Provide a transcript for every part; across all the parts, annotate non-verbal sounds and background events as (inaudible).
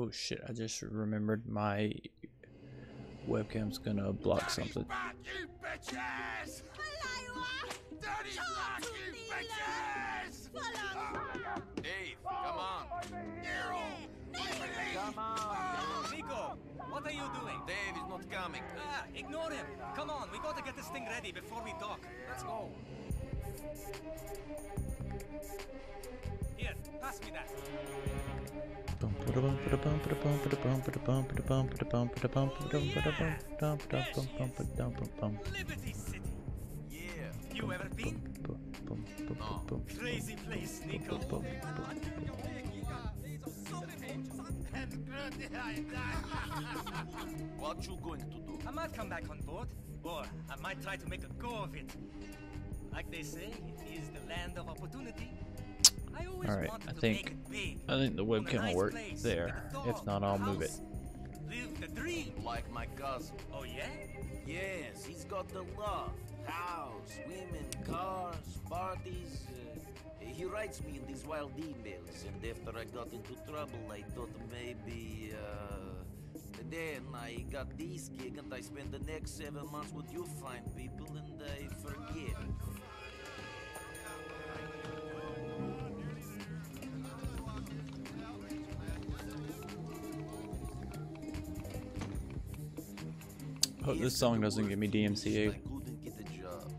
Oh shit, I just remembered my webcam's gonna block something. Back, you bitches! Dirty back, you bitches! Dave, come on. Come on. Nico, what are you doing? Dave is not coming. Ah, ignore him. Come on, we gotta get this thing ready before we dock. Let's go. Liberty City. Yeah. You ever been? Crazy place, Nico. What you going to do? I might come back on board, or I might try to make a go of it. Like they say, it is the land of opportunity. I always Alright, I think- make it big. I think the Own a webcam will work place, there. get If not, I'll move it. Live the dream. Like my cousin. Oh yeah? Yes, he's got the love. House, women, cars, parties. Uh, he writes me in these wild emails, and after I got into trouble, I thought maybe. Uh, then I got this gig, and I spend the next seven months with you fine people, and I forget. Hope this song doesn't give me I DMCA. couldn't get a job.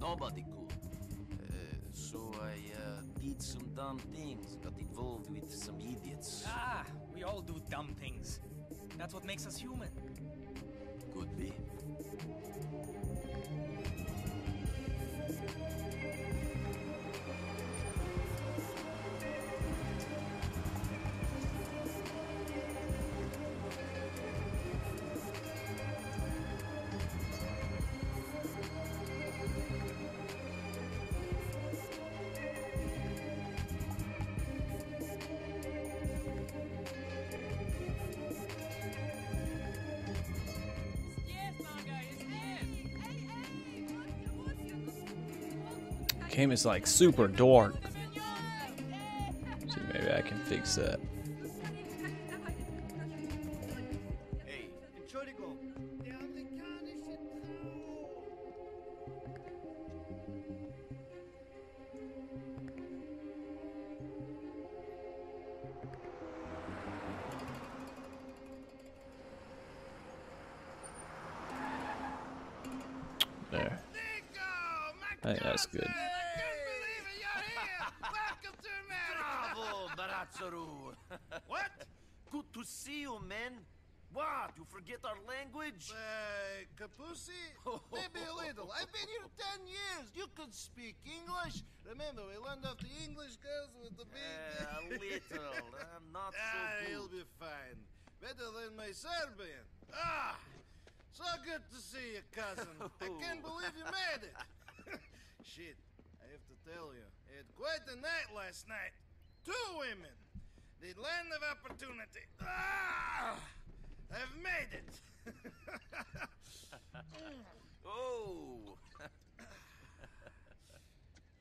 Nobody could. Uh, so I uh, did some dumb things, got involved with some idiots. Ah, we all do dumb things. That's what makes us human. Could be. Game is like super dark. See, maybe I can fix that. Last night. Two women. The land of opportunity. Ah! I've made it. (laughs) Oh,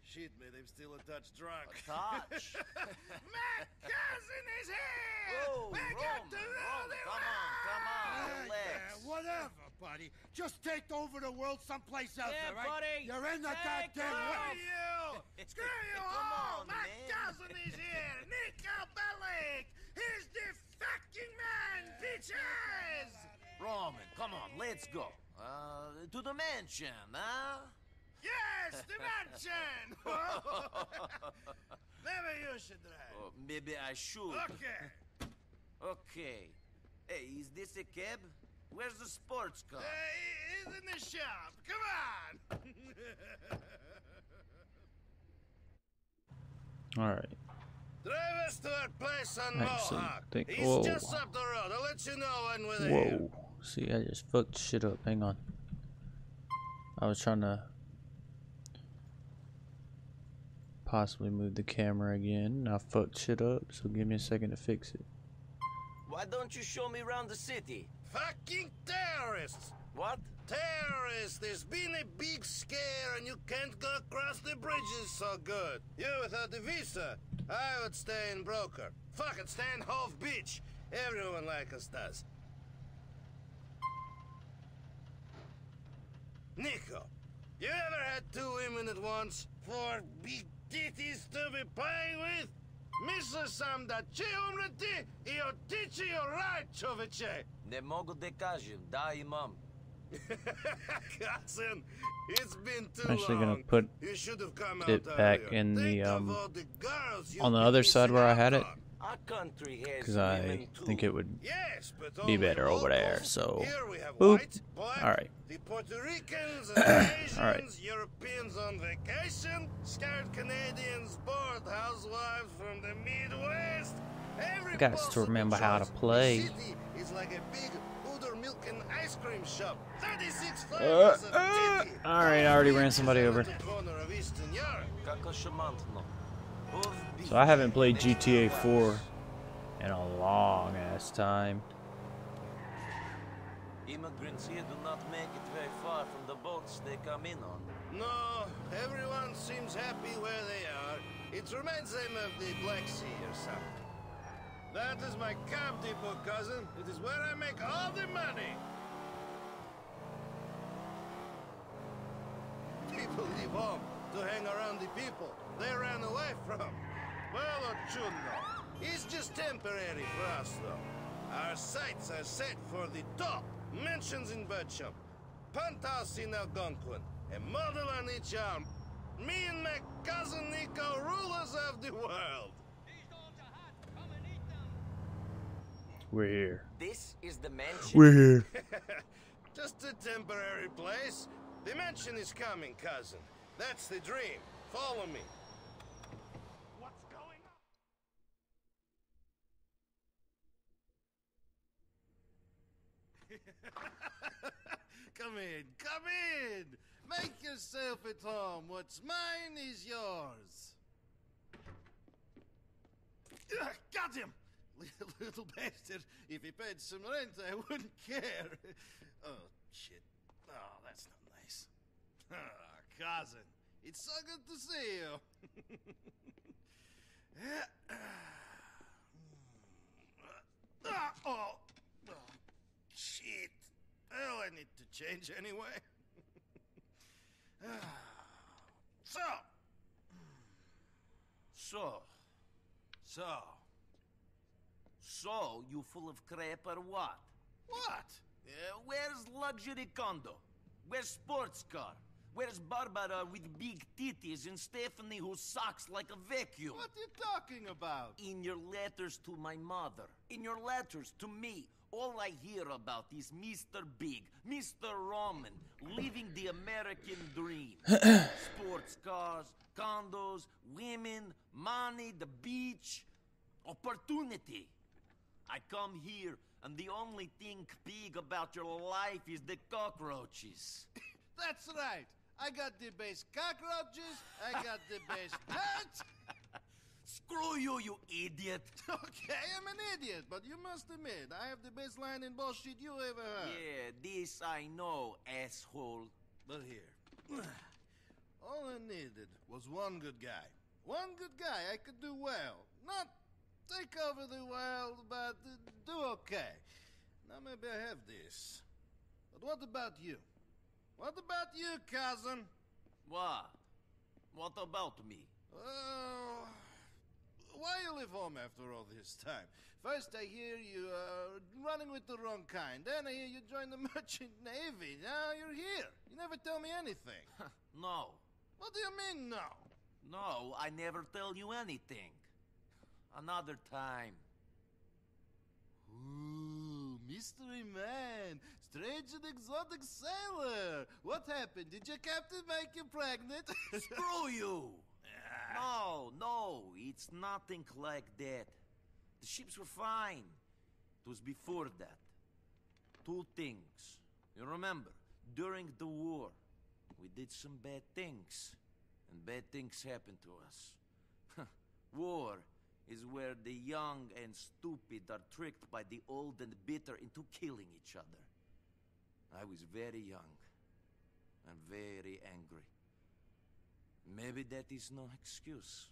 Shit, man, I'm still a touch drunk. touch. (laughs) My cousin is here! Oh, we got Roman, to come on, come on, relax. whatever, buddy. Just take over the world someplace else, Yeah, all right? buddy. You're in the Take goddamn Screw way. you! Screw you (laughs) all! on, My man. cousin is (laughs) here! Nico Bellic! He's the fucking man, bitches! Roman, come on, let's go. Uh, to the mansion, huh? Yes, the mansion! (laughs) Maybe you should drive. Oh, maybe I should. Okay. Okay. Hey, is this a cab? Where's the sports car? Uh, he's in the shop. Come on! (laughs) Alright. Drive us to our place on Actually, Mohawk. think- He's whoa. just up the road. I'll let you know when we're there. Whoa. See, I just fucked shit up. Hang on. I was trying to possibly move the camera again. and I fucked shit up, so give me a second to fix it. Why don't you show me around the city? Fucking terrorists! What? Terrorists! There's been a big scare and you can't go across the bridges so good. You without the visa, I would stay in Broker. Fucking stay in Hove Beach. Everyone like us does. Nico, you ever had two women at once? Four big titties to be playing with? Mislim da će umreti i otići u raj, čoveče. Ne mogu da kažem, da imam. Cousin, it's been too I'm actually gonna put it back earlier. in the um on the other side where I had it on. Our country has because I women think it would Yes, but be only better over there. So, Here we have boop. white, black, All right. the Puerto Ricans (coughs) and Asians, All right. Europeans on vacation, scared Canadians, bored housewives from the Midwest. Every I gotta remember how to play. City is like a big milk and ice cream shop. 36 Uh, uh, all right, I already ran somebody over. So I haven't played GTA 4 in a long ass time. Immigrants here do not make it very far from the boats they come in on. No, everyone seems happy where they are. It reminds them of the Black Sea or something. That is my cab depot, cousin. It is where I make all the money. People leave home to hang around the people they ran away from. Well, Ochunno, it's just temporary for us, though. Our sights are set for the top. Mentions in Bircham, Penthouse in Algonquin, a model on each arm. Me and my cousin Nico, rulers of the world. We're here. This is the mansion. We're here. (laughs) Just a temporary place. The mansion is coming, cousin. That's the dream. Follow me. What's going on? (laughs) come in, come in. Make yourself at home. What's mine is yours. Ugh, Got him! (laughs) Little bastard. If he paid some rent, I wouldn't care. (laughs) Oh, shit. Oh, that's not nice. Ah, cousin. It's so good to see you. Ah, oh, oh, shit. Well, I need to change anyway. (laughs) Ah, so. So, so, so you full of crap or what? What? Uh, where's luxury condo? Where's sports car? Where's Barbara with big titties and Stephanie who sucks like a vacuum? What are you talking about? In your letters to my mother, in your letters to me, all I hear about is Mr. Big, Mr. Roman, living the American dream. (clears throat) Sports cars, condos, women, money, the beach, opportunity. I come here, and the only thing big about your life is the cockroaches. (laughs) That's right. I got the best cockroaches. I got the best (laughs) pets. Screw you, you idiot! (laughs) Okay, I'm an idiot, but you must admit I have the best line in bullshit you ever heard. Yeah, this I know, asshole. But here, (sighs) all I needed was one good guy. One good guy I could do well. Not take over the world, but do okay. Now maybe I have this. But what about you? What about you, cousin? What? What about me? Oh, why you leave home after all this time? First I hear you are running with the wrong kind. Then I hear you join the (laughs) merchant navy. Now you're here. You never tell me anything. (laughs) No. what do you mean, no? No, I never tell you anything. Another time. Ooh, mystery man, strange and exotic sailor. What happened? Did your captain make you pregnant? (laughs) Screw you! No, no, it's nothing like that. The ships were fine. It was before that. Two things. You remember, during the war, we did some bad things. And bad things happened to us. (laughs) war is where the young and stupid are tricked by the old and bitter into killing each other. I was very young and very angry. Maybe that is no excuse.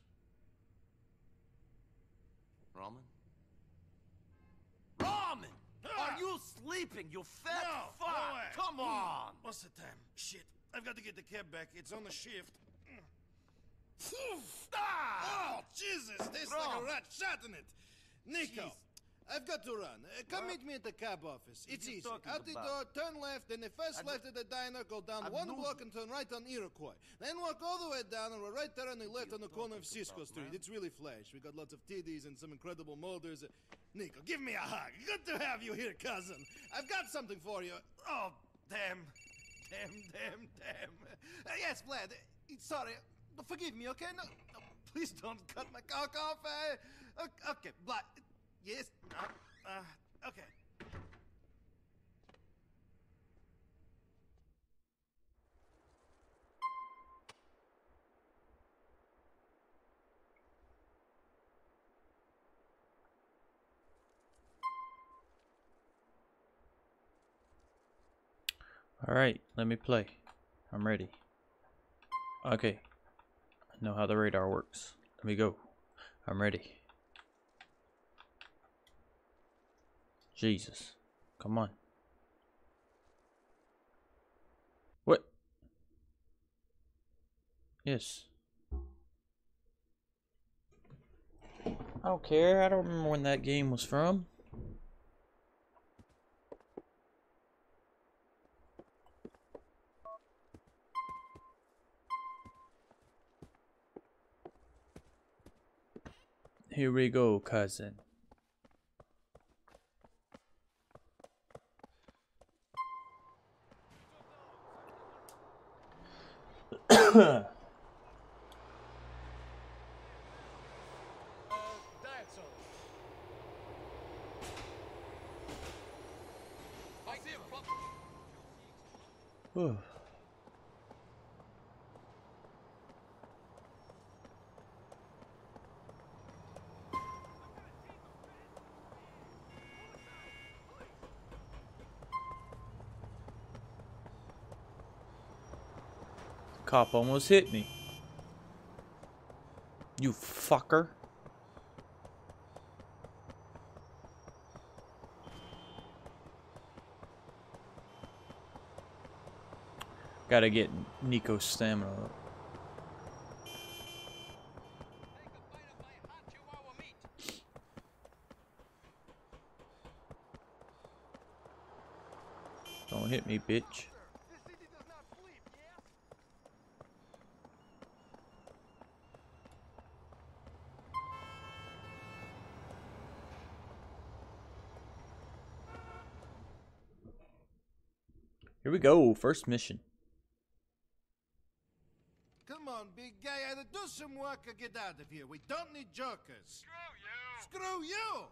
Roman? Roman! Ah. Are you sleeping, you fat No, fuck? no. Come on! What's the time? Shit, I've got to get the cab back. It's on the shift. Ah! Oh, Jesus! There's like a rat shot in it. Nico, Jeez. I've got to run. Uh, come meet me at the cab office. It's easy. Out the about? door, turn left, then the first I left at the diner, go down I one know block and turn right on Iroquois. Then walk all the way down, and we're right there on the left on the corner of Cisco about, Street. man? It's really flash. We got lots of TDs and some incredible molders. Uh, Nico, give me a hug. Good to have you here, cousin. I've got something for you. Oh, damn. Damn, damn, damn. Uh, yes, Vlad. uh, sorry. Forgive me, okay? No, no, please don't cut my cock off. Uh, okay, Vlad. Yes. Uh, uh, okay. Alright, let me play. I'm ready. Okay. I know how the radar works. Let me go. I'm ready. Jesus. Come on. What? Yes. I don't care. I don't remember when that game was from. Here we go, cousin. Whew. Cop almost hit me. You fucker. Gotta get Nico's stamina up. Don't hit me, bitch. We go, first mission. Come on, big guy. Either do some work or get out of here. We don't need jokers. Screw you! Screw you!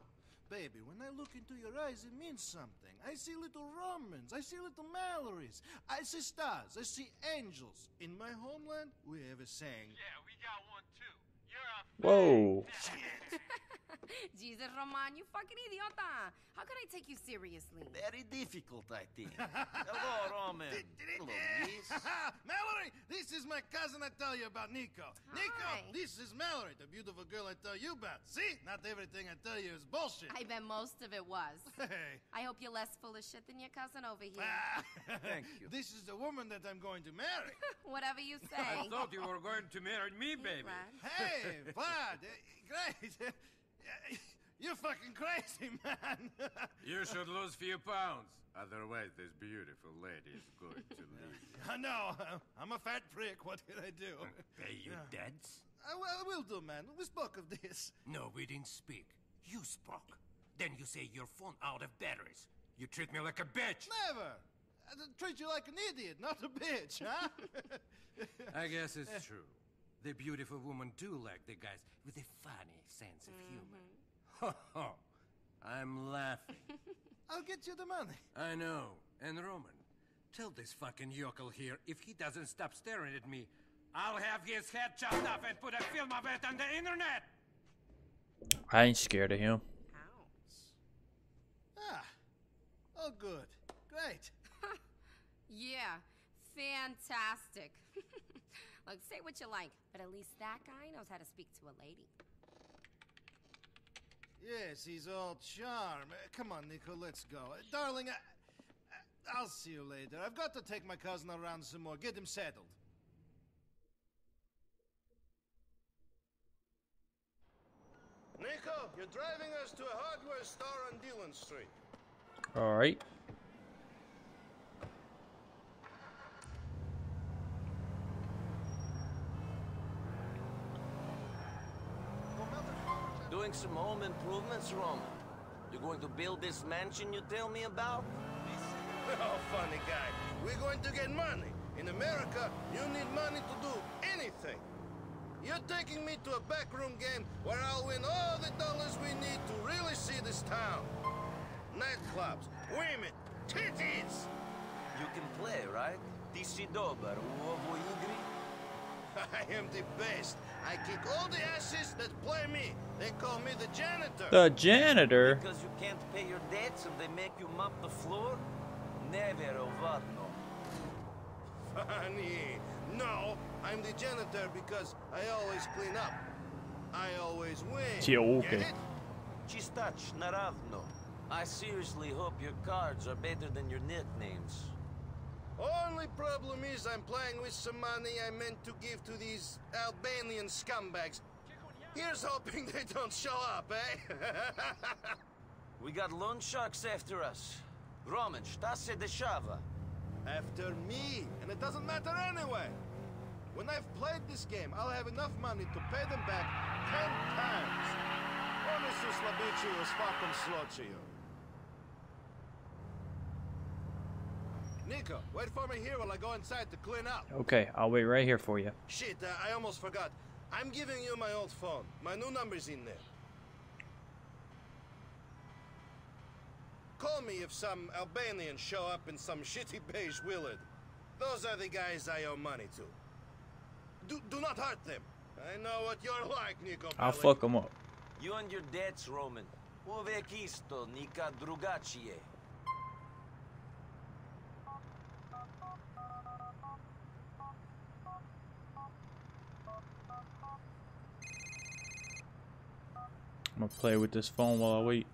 Baby, when I look into your eyes, it means something. I see little Romans. I see little Mallorys. I see stars. I see angels. In my homeland, we have a saying. Yeah, we got one too. You're a Whoa. (laughs) Jesus, Roman, you fucking idiota. How can I take you seriously? Very difficult, I think. Hello, Roman. (laughs) Hello, miss. (laughs) Mallory, this is my cousin I tell you about, Nico. Nico, Hi. this is Mallory, the beautiful girl I tell you about. See? Not everything I tell you is bullshit. I bet most of it was. (laughs) Hey. I hope you're less full of shit than your cousin over here. Thank you. This is the woman that I'm going to marry. Whatever you say. I thought you were going to marry me, baby. Hey, Vlad, eh, great. (laughs) You're fucking crazy, man. (laughs) You should lose few pounds. Otherwise, this beautiful lady is going to leave. (laughs) I know. I'm a fat prick. What can I do? Uh, Pay you debts? I, uh, will- I will do, man. We spoke of this. No, we didn't speak. You spoke. Then you say your phone out of batteries. You treat me like a bitch. Never. I treat you like an idiot, not a bitch, huh? I guess it's true. The beautiful women do like the guys with a funny sense of humor. Ho ho. I'm laughing. (laughs) I'll get you the money. I know. And Roman, tell this fucking yokel here if he doesn't stop staring at me, I'll have his head chopped off and put a film of it on the internet. I ain't scared of him. Ouch. Ah, oh, good. Great. (laughs) Yeah, fantastic. (laughs) Look, say what you like, but at least that guy knows how to speak to a lady. Yes, he's all charm. Uh, Come on, Nico, let's go. Uh, Darling, I, I- I'll see you later. I've got to take my cousin around some more. Get him settled. Nico, you're driving us to a hardware store on Dillon Street. All right. Doing some home improvements, Roman. You're going to build this mansion you tell me about? (laughs) Oh, funny guy. We're going to get money. In America, you need money to do anything. You're taking me to a backroom game where I'll win all the dollars we need to really see this town. Nightclubs, women, titties. You can play, right? Ti dobar u ovoj igri? (laughs) I am the best. I kick all the asses that play me. They call me the janitor. The janitor. Because you can't pay your debts and they make you mop the floor? Never oh, vadno. Funny. (laughs) No, I'm the janitor because I always clean up. I always win. Yeah, okay. Get it? Chistach naravno. I seriously hope your cards are better than your nicknames. Only problem is I'm playing with some money I meant to give to these Albanian scumbags. Here's hoping they don't show up, eh? (laughs) We got loan sharks after us. Roman, šta se dešava? After me, and it doesn't matter anyway. When I've played this game, I'll have enough money to pay them back ten times. Oni su slabići u svakom slučaju. Nico, wait for me here while I go inside to clean up. Okay, I'll wait right here for you. Shit, uh, I almost forgot. I'm giving you my old phone. My new number's in there. Call me if some Albanians show up in some (laughs) shitty beige Willard. Those are the guys I owe money to. Do, do not hurt them. I know what you're (laughs) like, Nico. I'll Bellic. fuck them up. You and your debts, Roman. Uvek isto, nikad drugačije. I'm gonna play with this phone while I wait.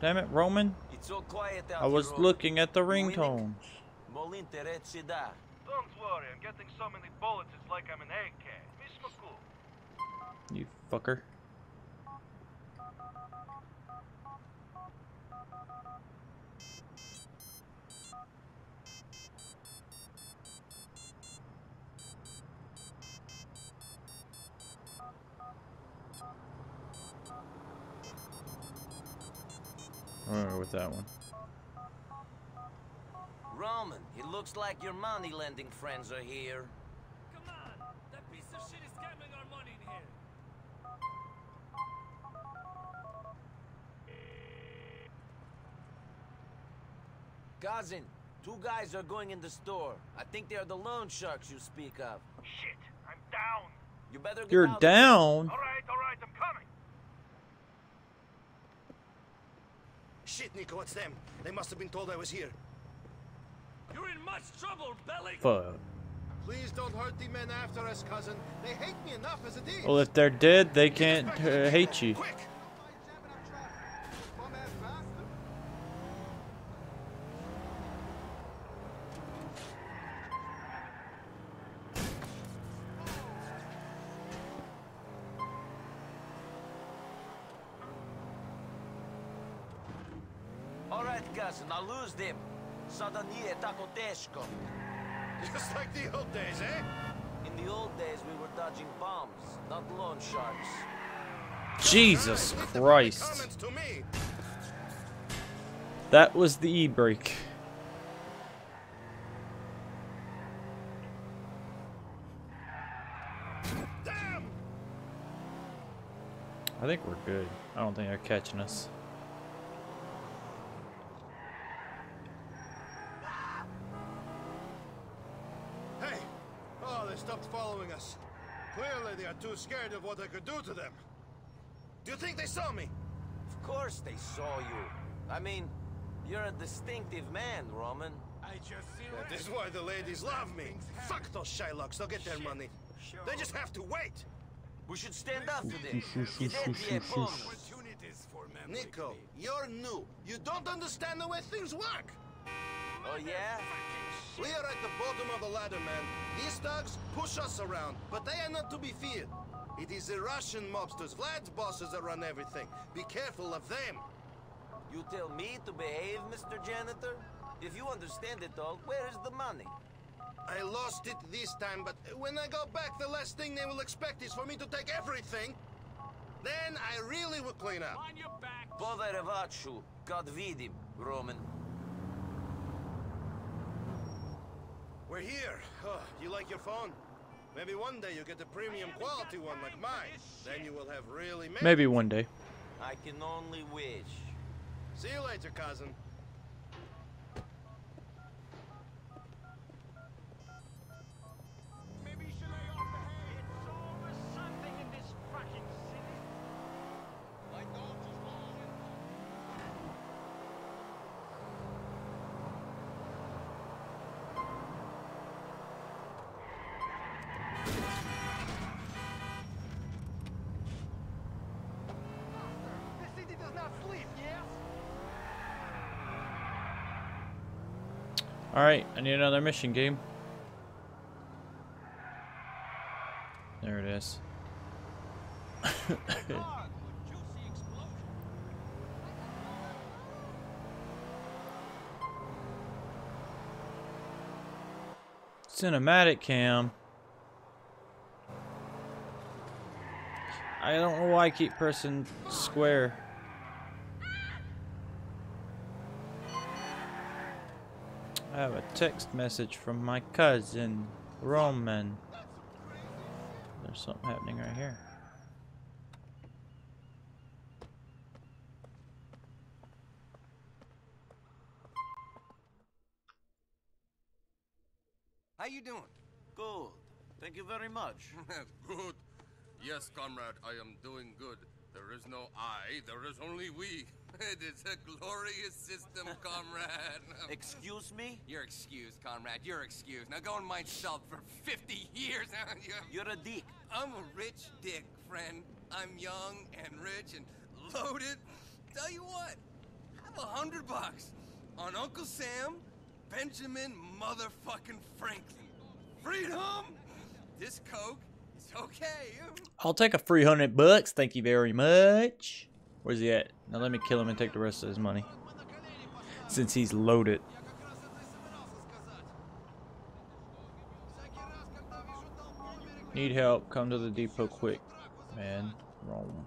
Damn it, Roman. It's all quiet out I was looking at the ringtones. Don't worry, I'm getting so many bullets it's like I'm an AK. Miss McCool. You fucker. Alright, with that one. Roman, it looks like your money lending friends are here. Come on! That piece of shit is scamming our money in here! Cousin, two guys are going in the store. I think they are the loan sharks you speak of. Shit, I'm down. You better get You're out. down. All right, all right, I'm coming. Shit, Nico, it's them. They must have been told I was here. You're in much trouble, Bellic! Fuck. Please don't hurt the men after us, cousin. They hate me enough as it is. Well, if they're dead, they can't back to the uh, hate you. Quick! All right, cousin, I'll lose them. Sada nije tako. Just like the old days, eh? In the old days, we were dodging bombs, not loan sharks. Jesus Right, Christ. Comments to me. That was the e-brake. I think we're good. I don't think they're catching us. Hey! stopped following us. Clearly, too scared of what I could do to them. Do you think they saw me? Of course they saw you. I mean, you're a distinctive man, Roman. I just see That is why the ladies love me. Fuck those Shylocks, they'll get their money. They just have to wait. We should stand up for them. Identi pomos. opportunities for memory. Nico, you're new. You don't understand the way things work. Oh, yeah? We are at the bottom of the ladder, man. These thugs push us around, but they are not to be feared. It is the Russian mobsters, Vlad's bosses that run everything. Be careful of them. You tell me to behave, Mr. Janitor? If you understand it all, where is the money? I lost it this time, but when I go back, the last thing they will expect is for me to take everything. Then I really will clean up. On your back. Poverevachu, God vidim, Roman. We're here. Oh, you like your phone? Maybe one day you'll get a premium quality one like mine. Then you will have really many. Maybe one day. I can only wish. See you later, cousin. Maybe you should lay off the hay. It's always something in this fucking city. My dog's is howling. The city does not sleep, yes? Alright, I need another mission game. There it is. (laughs) Cinematic cam. I don't know why I keep pressing square. Have a text message from my cousin, Roman. There's something happening right here. How you doing? Good. Thank you very much. (laughs) good. Yes, comrade, I am doing good. There is no I, there is only we. (laughs) It is a glorious system, (laughs) comrade. Excuse me? You're excused, comrade. You're excused. Now go and mind yourself for 50 years. (laughs) You're a dick. I'm a rich dick, friend. I'm young and rich and loaded. Tell you what, have a hundred bucks on Uncle Sam, Benjamin motherfucking Franklin. Freedom! This coke (laughs) okay. I'll take a 300 bucks, thank you very much. Where's he at? Now let me kill him and take the rest of his money. Since he's loaded. Need help, come to the depot quick. Man, Rome.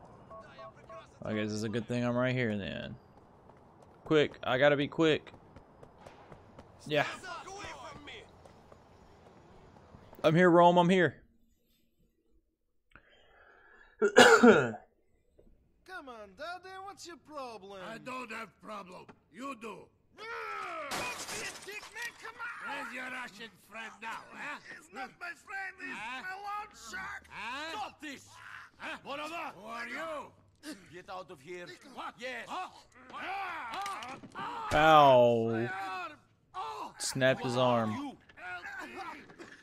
I guess it's a good thing I'm right here then. Quick, I gotta be quick. Yeah. I'm here, Rome, I'm here. Come on, Daddy, what's your problem? I don't have problem. You do. dick, man, come on! Where's your Russian friend now, huh? He's not my friend, he's Huh? my loan shark! Huh? Stop this! Huh? Boroda, who are you? Get out of here. What? Yes. Huh? Ah! Ow. Oh! Snapped his arm. Help me!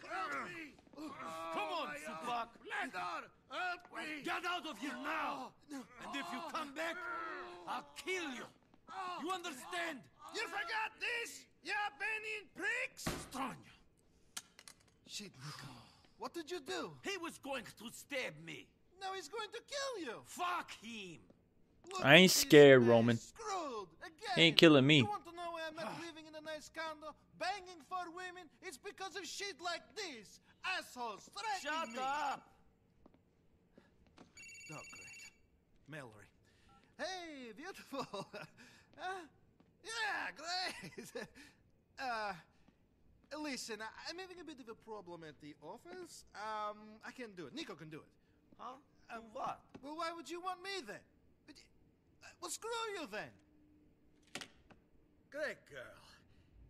Help me! Come on, Supak. Landor, help me! Get out of here now! Oh, and if you come back, I'll kill you. You oh. understand? You forgot this? You Albanian pricks? Strong. Shit, Nico. What did you do? He was going to stab me. Now he's going to kill you. Fuck him. Look I ain't scared, Roman. Screwed again. He ain't killing me. You want to know why I'm not living in a nice condo, banging for women? It's because of shit like this. Assholes threatening Shut me. up. Oh, great. Mallory. Hey, beautiful. (laughs) uh, yeah, great. (laughs) uh, listen, I- I'm having a bit of a problem at the office. Um, I can't do it. Nico can do it. Huh? And what? Well, why would you want me then? Uh, Well, screw you then. Great girl.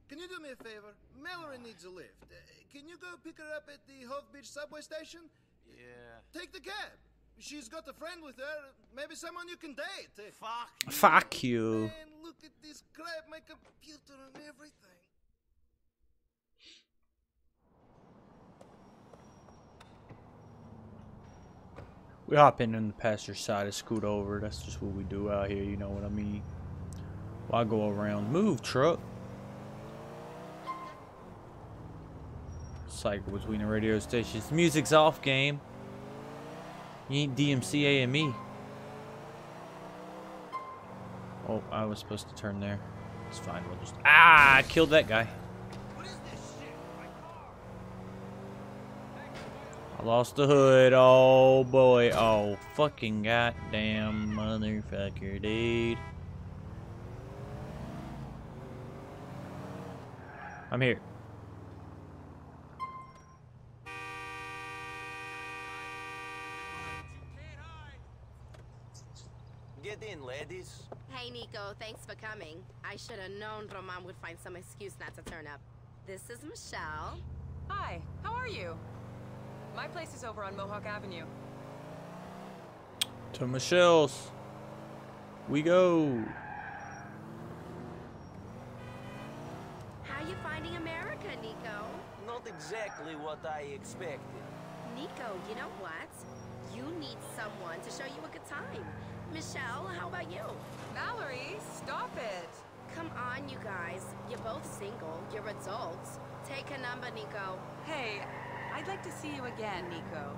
can you do me a favor? Mallory needs a lift. Uh, can you go pick her up at the Hove Beach subway station? Yeah. Take the cab. She's got a friend with her. Maybe someone you can date. Fuck you. Fuck you. Man, look at this crap. My computer and everything. We hop in on the passenger side and scoot over. That's just what we do out here, you know what I mean? Why go around? Move, truck. Cycle between the radio stations. Music's off, game. You ain't DMCA and me. Oh, I was supposed to turn there. It's fine. We'll just. Ah! I killed that guy. I lost the hood. Oh boy. Oh fucking goddamn motherfucker, dude. I'm here. Get in, ladies. Hey, Nico, thanks for coming. I should have known Roman would find some excuse not to turn up. This is Michelle. Hi, how are you? My place is over on Mohawk Avenue. To Michelle's. We go. How you finding America, Nico? Not exactly what I expected. Nico, you know what? You need someone to show you a good time. Michelle, how about you? Mallory, stop it. Come on, you guys. You're both single. You're adults. Take a number, Nico. Hey, I'd like to see you again, Nico.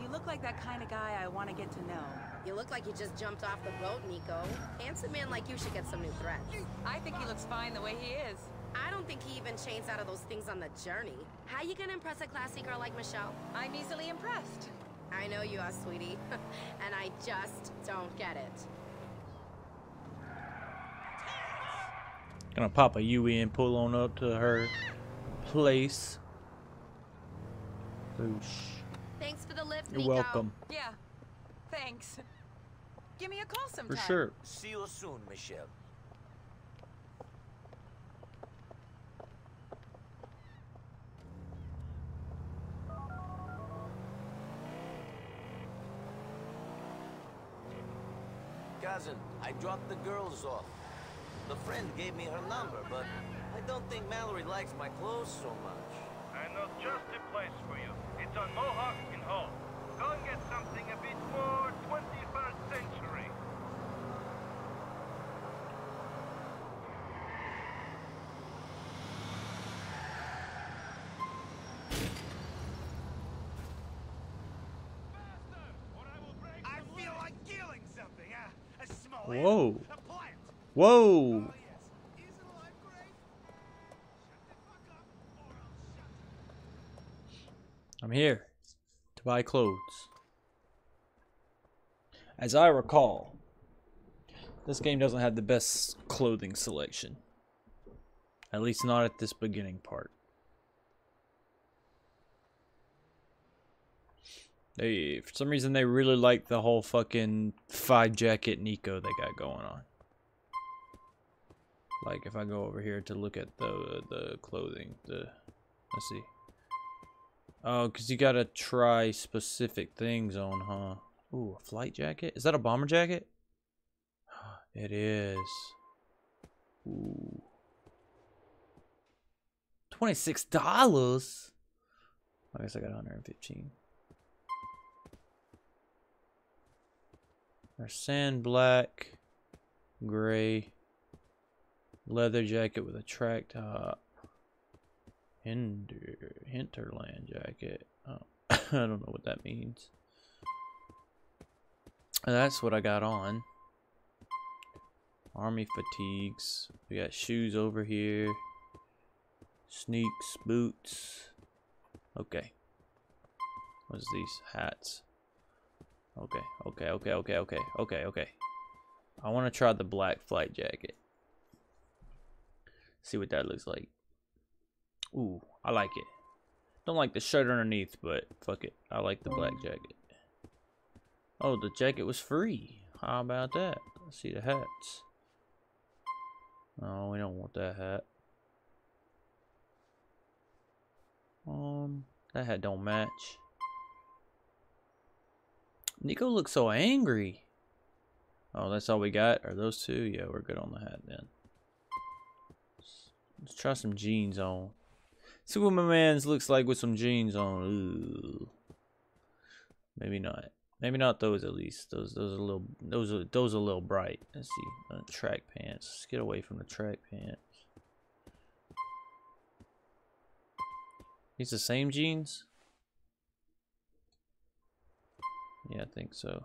You look like that kind of guy I want to get to know. You look like you just jumped off the boat, Nico. Handsome man like you should get some new threats. I think he looks fine the way he is. I don't think he even chains out of those things on the journey. How you gonna impress a classy girl like Michelle? I'm easily impressed. I know you are, sweetie. (laughs) and I just don't get it. Gonna pop a U in, pull on up to her place. Boosh. Thanks for the lift, You're Nico. welcome. Yeah, thanks. Give me a call sometime. For sure. See you soon, Michelle. Cousin, I dropped the girls off. The friend gave me her number, but I don't think Mallory likes my clothes so much. I know just the place for you. It's on Mohawk in Hall. Go and get something a bit more 21st century. I feel like killing something, huh? A small Whoa. Animal, a plant. Whoa. Yes. Isn't life great? Shut the fuck up, or I'll shut I'm here to buy clothes. As I recall, this game doesn't have the best clothing selection. At least not at this beginning part. They, for some reason, they really like the whole fucking five jacket Niko they got going on. Like if I go over here to look at the the clothing, the let's see. Oh, because you gotta try specific things on, huh? Ooh, a flight jacket? Is that a bomber jacket? (gasps) It is. Ooh. $26? I guess I got 115 There's sand black, gray, leather jacket with a track top. Hinder, hinterland jacket. Oh, (laughs) I don't know what that means. That's what I got on. Army fatigues. We got shoes over here. Sneaks, boots. Okay. What's these hats? Okay, okay, okay, okay, okay, okay, okay. I want to try the black flight jacket. See what that looks like. Ooh, I like it. Don't like the shirt underneath, but fuck it. I like the black jacket. Oh, the jacket was free. How about that? Let's see the hats. Oh, we don't want that hat. Um, that hat don't match. Niko looks so angry. Oh, that's all we got? Are those two? Yeah, we're good on the hat then. Let's, try some jeans on. See what my man's looks like with some jeans on. Ooh. Maybe not. Maybe not those at least. Those those are a little those are those are a little bright. Let's see. Uh, track pants. Let's get away from the track pants. These the same jeans? Yeah, I think so.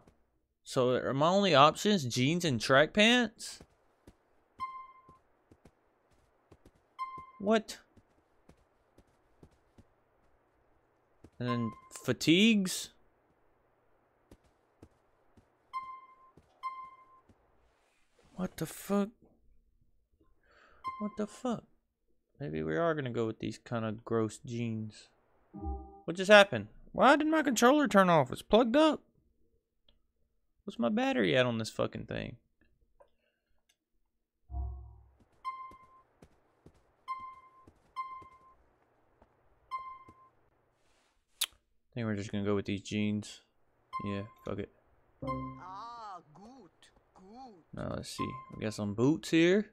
So are my only options jeans and track pants? What? And then fatigues? What the fuck? What the fuck? Maybe we are gonna go with these kind of gross jeans. What just happened? Why did my controller turn off? It's plugged up. What's my battery at on this fucking thing? I think we're just gonna go with these jeans. Yeah, fuck it. Ah, good, good. Now let's see. We got some boots here.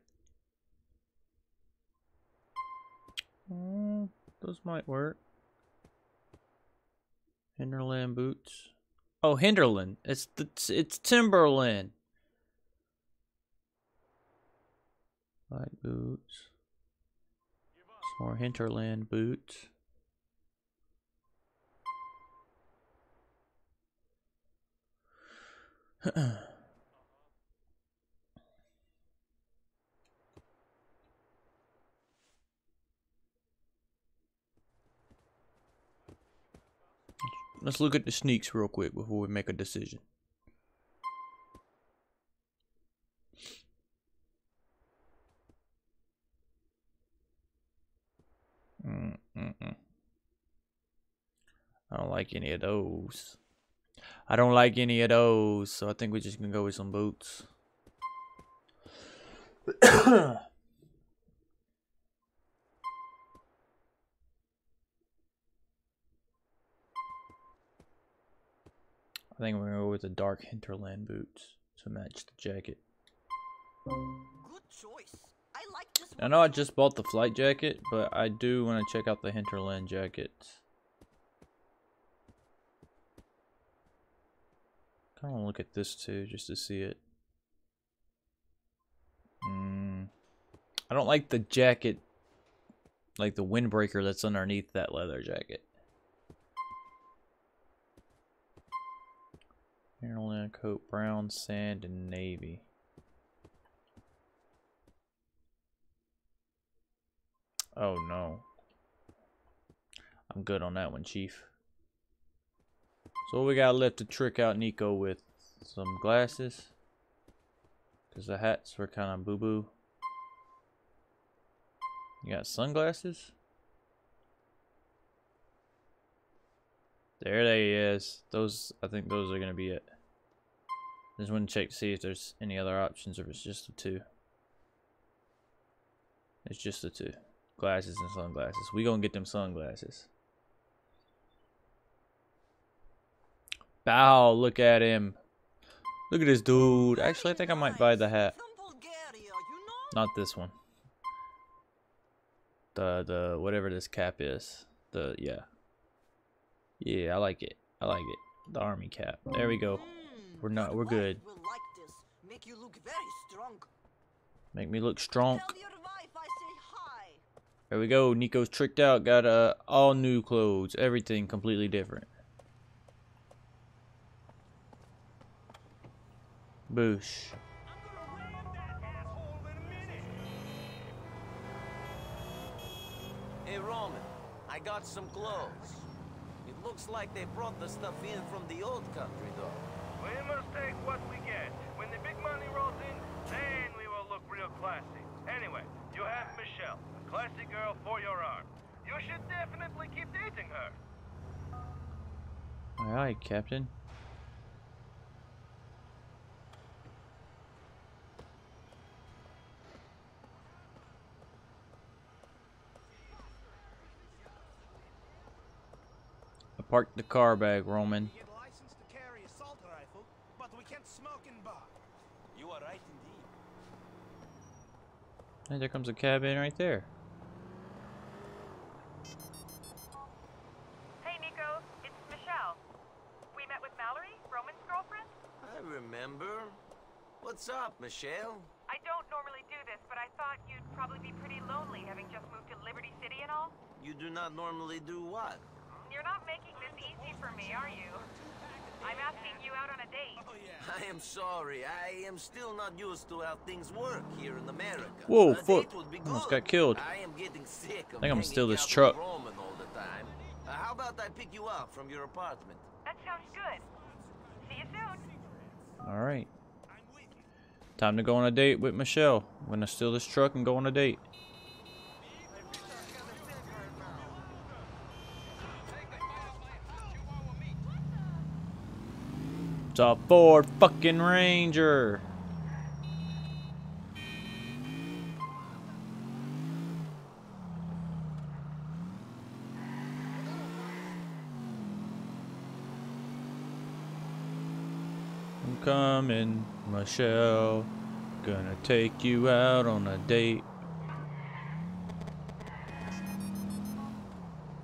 Mm, those might work. Hinterland boots. Oh, Hinterland. It's the it's Timberland. White boots. Some more Hinterland boots. (clears throat) Let's look at the sneaks real quick before we make a decision. Mm -mm -mm. I don't like any of those. I don't like any of those, so I think we're just gonna go with some boots. I think we're gonna go with the dark hinterland boots to match the jacket. Good choice. I like this I know I just bought the flight jacket, but I do want to check out the hinterland jacket. Kind of look at this too, just to see it. Mm, I don't like the jacket, like the windbreaker that's underneath that leather jacket. Hinterland coat, brown, sand, and navy. Oh no. I'm good on that one, Chief. So we got left to trick out Niko with some glasses. Because the hats were kind of boo-boo. You got sunglasses? There they is. Those, I think those are going to be it. Just want to check to see if there's any other options or if it's just the two. It's just the two. Glasses and sunglasses. We gonna get them sunglasses. Bow, look at him. Look at this dude. Actually, I think I might buy the hat. Not this one. The, the, whatever this cap is. The, yeah. Yeah, I like it. I like it. The army cap. There we go. We're not, we're good. Make me look strong. There we go. Niko's tricked out. Got uh, all new clothes. Everything completely different. Boosh. Hey, Roman, I got some clothes. It looks like they brought the stuff in from the old country, though. We must take what we get. When the big money rolls in, then we will look real classy. Anyway, you have Michelle, a classy girl for your arm. You should definitely keep dating her. Aye, aye, Captain. Park the car back, Roman. Get license to carry assault rifle, but we can't smoke in bar. You are right. And there comes a cabin right there. Hey, Niko. It's Michelle. We met with Mallory, Roman's girlfriend. I remember. What's up, Michelle? I don't normally do this, but I thought you'd probably be pretty lonely having just moved to Liberty City and all. You do not normally do what? You're not making this easy for me, are you? I'm asking you out on a date. Oh, yeah. I am sorry. I am still not used to how things work here in America. Whoa, A fuck. date would be Almost got killed. I am getting sick of I think I'm gonna steal this truck. Roman all the time. Uh, how about I pick you up from your apartment? That sounds good. See you soon. Alright. Time to go on a date with Michelle. I'm gonna steal this truck and go on a date. It's a Ford fucking Ranger. I'm coming, Michelle. Gonna take you out on a date.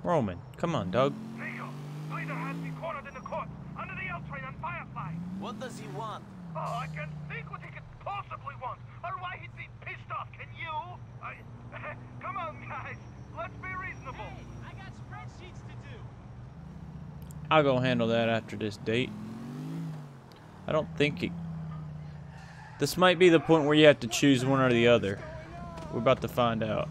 Roman, come on, Doug. Niko, Leader has me cornered in the court under the L train on Firefly. What does he want? Oh, I can't think what he could possibly want, or why he'd be pissed off. Can you? I... Come on, guys. Let's be reasonable. I got spreadsheets to do. I'll go handle that after this date. I don't think it. This might be the point where you have to choose one or the other. We're about to find out.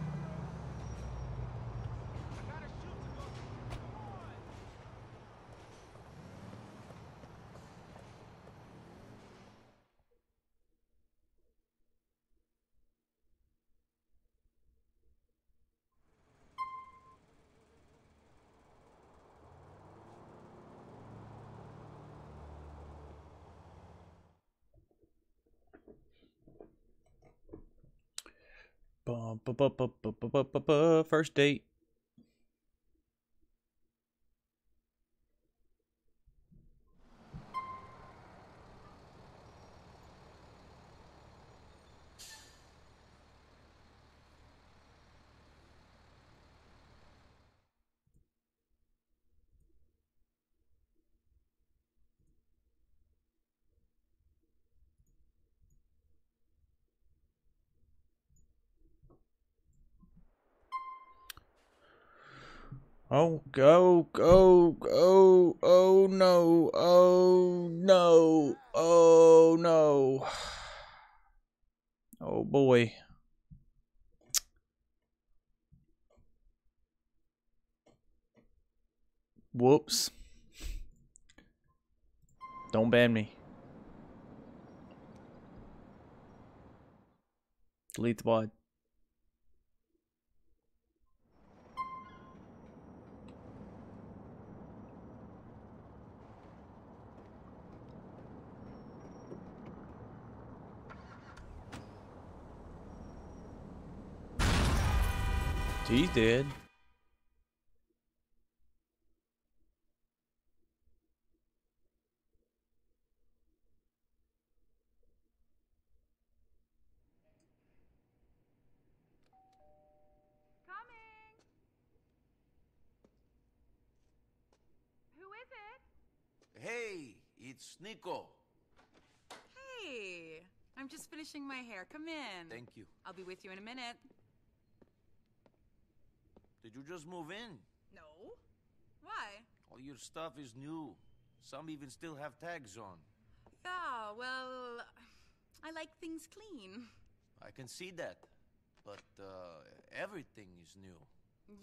First date. Oh, go, go, go. Oh, no. Oh, no. Oh, no. (sighs) Oh, boy. Whoops. Don't ban me. Delete the pod. He's dead. Coming. Who is it? Hey, it's Niko. Hey, I'm just finishing my hair. Come in. Thank you. I'll be with you in a minute. Did you just move in? No. Why? All your stuff is new. Some even still have tags on. Yeah, well, I like things clean. I can see that. But uh, everything is new.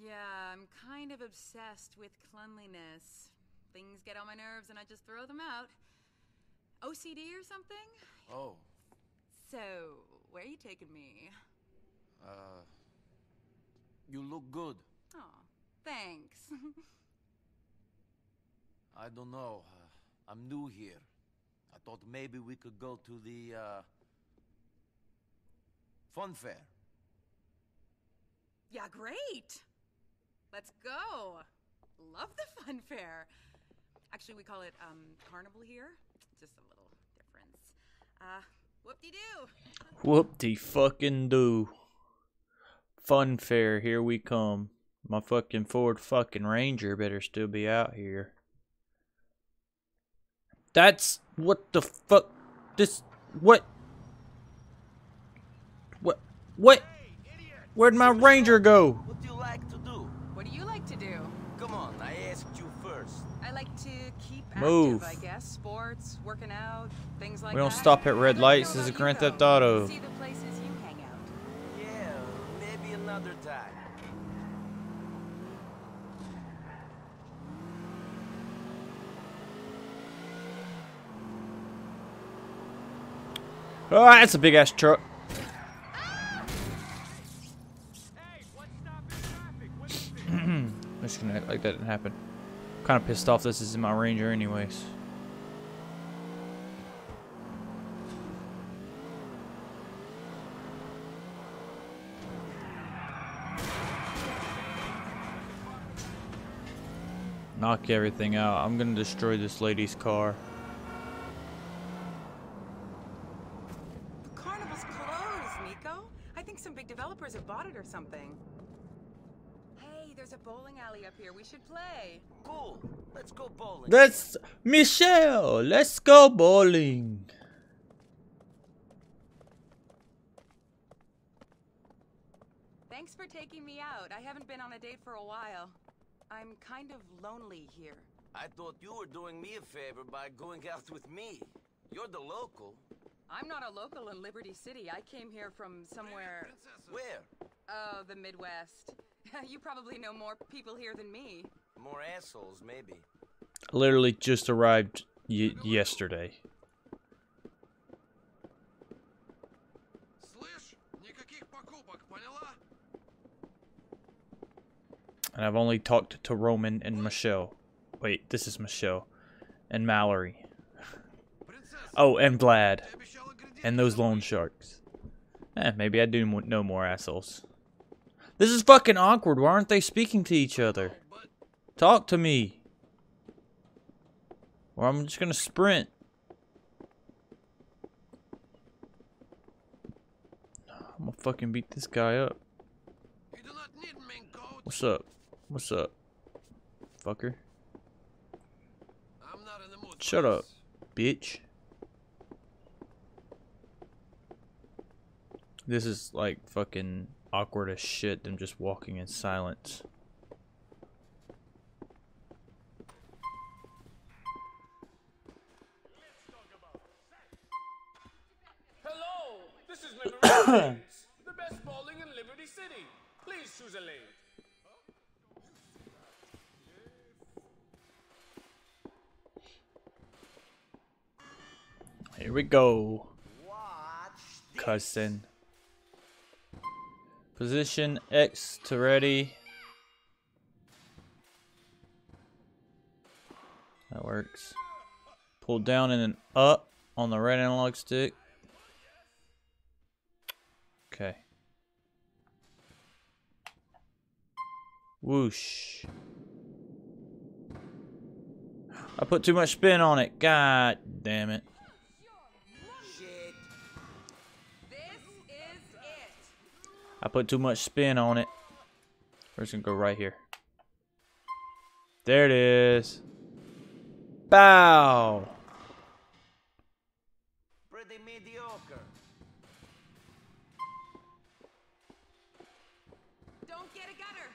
Yeah, I'm kind of obsessed with cleanliness. Things get on my nerves and I just throw them out. OCD or something? Oh, So, where are you taking me? uh. You look good. Oh, thanks. (laughs) I don't know. Uh, I'm new here. I thought maybe we could go to the, uh. Fun fair. yeah, great. Let's go. love the fun fair. Actually, we call it um, carnival here. Just a little difference. Uh, whoop-de-doo. (laughs) Whoop-de fucking do. Fun fair, here we come. My fucking Ford fucking Ranger better still be out here. That's what the fuck this what what what Where'd my Ranger go? What do you like to do? What do you like to do? Come on, I asked you first. I like to keep Move. active, I guess. Sports, working out, things like We don't that. stop at red lights. go This is about Grand Theft. Auto. See the places you hang out. Yeah, maybe another time. Oh, that's a big ass truck. I'm just gonna act like that didn't happen. Kind of pissed off this is in my Ranger anyways. Knock everything out. I'm gonna destroy this lady's car. The carnival's closed, Niko. I think some big developers have bought it or something. Hey, there's a bowling alley up here. We should play. Cool. Let's go bowling. Let's Michelle, let's go bowling. Thanks for taking me out. I haven't been on a date for a while. I'm kind of lonely here. I thought you were doing me a favor by going out with me. You're the local. I'm not a local in Liberty City. I came here from somewhere. Where? Oh, the Midwest. (laughs) you probably know more people here than me. More assholes, maybe. Literally just arrived yesterday. And I've only talked to Roman and Michelle. Wait, this is Michelle. And Mallory. oh, and Vlad. And those loan sharks. Eh, maybe I do know more assholes. This is fucking awkward. Why aren't they speaking to each other? Talk to me. Or I'm just gonna sprint. I'm gonna fucking beat this guy up. What's up? What's up? Fucker. Shut up, bitch. This is like fucking awkward as shit than just walking in silence. Hello, this is Liberty (coughs) the best bowling in Liberty City. Please choose a lane. Here we go. Cousin. Position X to ready. That works. Pull down and then up on the right analog stick. Okay. Whoosh. I put too much spin on it. God damn it. I put too much spin on it. We're just gonna go right here. There it is. Bow. Pretty mediocre. Don't get a gutter.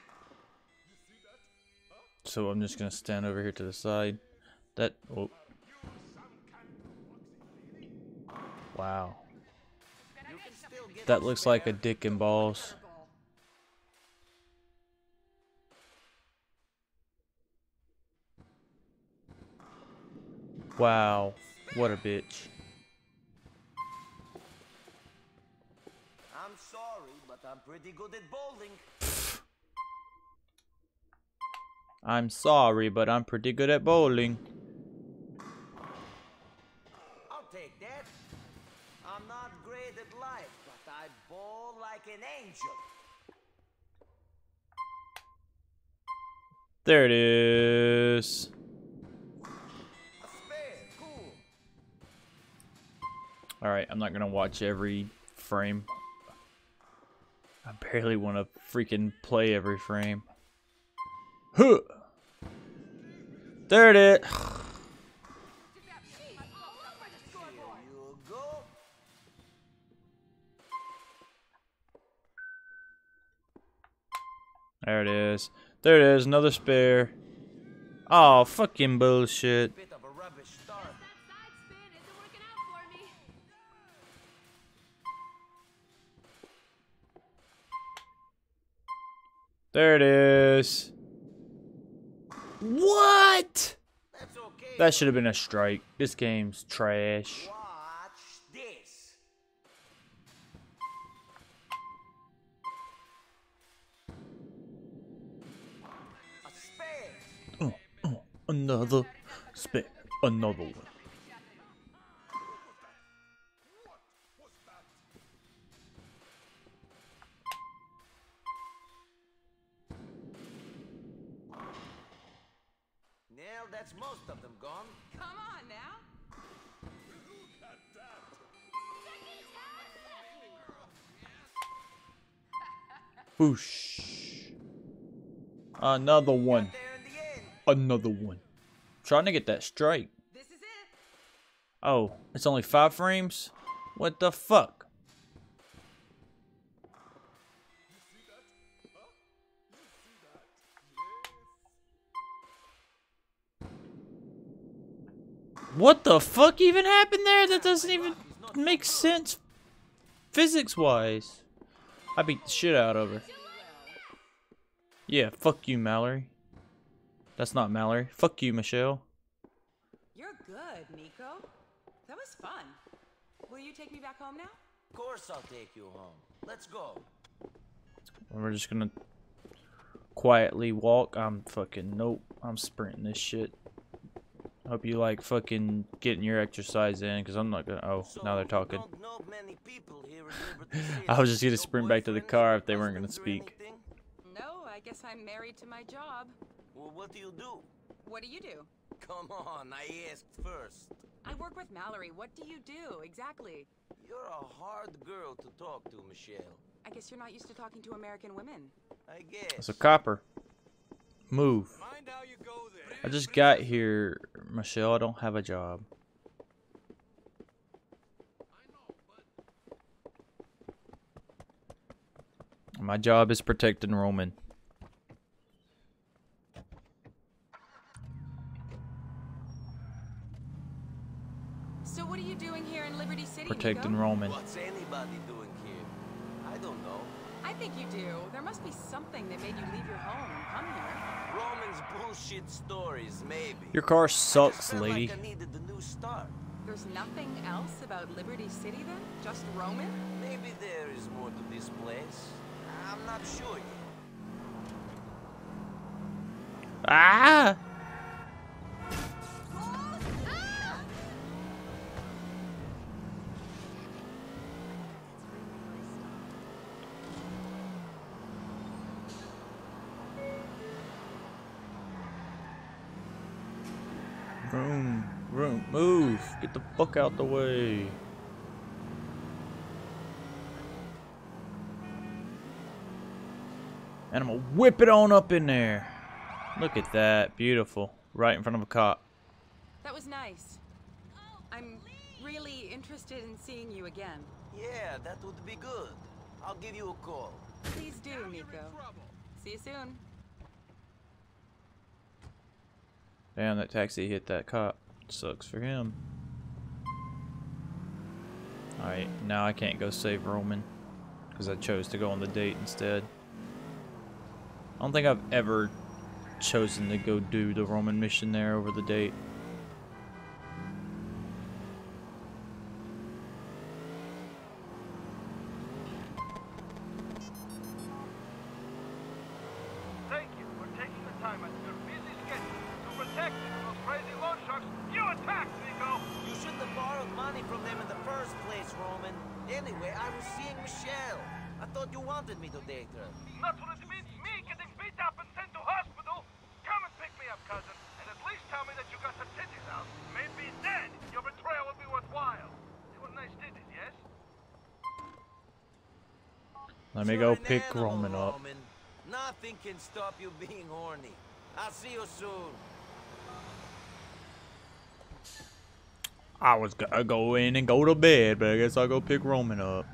So I'm just gonna stand over here to the side. That. Oh. Wow. That looks like a dick and balls. Wow. What a bitch. I'm sorry, but I'm pretty good at bowling. I'm sorry, but I'm pretty good at bowling. An angel. There it is. Alright, I'm not gonna watch every frame. I barely want to freaking play every frame. Huh. There it is. There it is. There it is, another spare. Oh, fucking bullshit. There it is. What? That should have been a strike. This game's trash. Another spit Another one. Well, that's most of them gone. Come on now. Boosh. Another one. Another one. Trying to get that strike. Oh, it's only five frames? What the fuck? What the fuck even happened there? That doesn't even make sense physics-wise. I beat the shit out of her. Yeah, fuck you, Mallory. That's not Mallory. Fuck you, Michelle. You're good, Niko. That was fun. Will you take me back home now? Of course I'll take you home. Let's go. We're just gonna quietly walk. I'm fucking nope. I'm sprinting this shit. Hope you like fucking getting your exercise in, cause I'm not gonna. Oh, now they're talking. (laughs) I was just gonna sprint back to the car if they weren't gonna speak. No, I guess I'm married to my job. Well, what do you do? What do you do? Come on, I asked first. I work with Mallory. What do you do exactly? You're a hard girl to talk to, Michelle. I guess you're not used to talking to American women. I guess. It's a copper. Move. I just got here, Michelle. I don't have a job. My job is protecting Roman. So what are you doing here in Liberty City, Protecting Niko? Roman. What's anybody doing here? I don't know. I think you do. There must be something that made you leave your home and come here. Roman's bullshit stories, maybe. Your car I sucks, felt lady. Like I needed a new start. There's nothing else about Liberty City then? Just Roman? Maybe there is more to this place. I'm not sure yet. Ah! The fuck out the way. And I'm gonna whip it on up in there. Look at that, beautiful. Right in front of a cop. That was nice. I'm really interested in seeing you again. Yeah, that would be good. I'll give you a call. Please do, Niko. See you soon. Damn, that taxi hit that cop. Sucks for him. Alright, now I can't go save Roman. Because I chose to go on the date instead. I don't think I've ever chosen to go do the Roman mission there over the date. seeing Michelle. I thought you wanted me to date her. That's what it means me getting beat up and sent to hospital. Come and pick me up, cousin, and at least tell me that you got some titties out. Maybe then your betrayal will be worthwhile. They were nice titties, yes? Let me You're go pick animal, Roman up. Roman. Nothing can stop you being horny. I'll see you soon. I was gonna go in and go to bed, but I guess I'll go pick Roman up.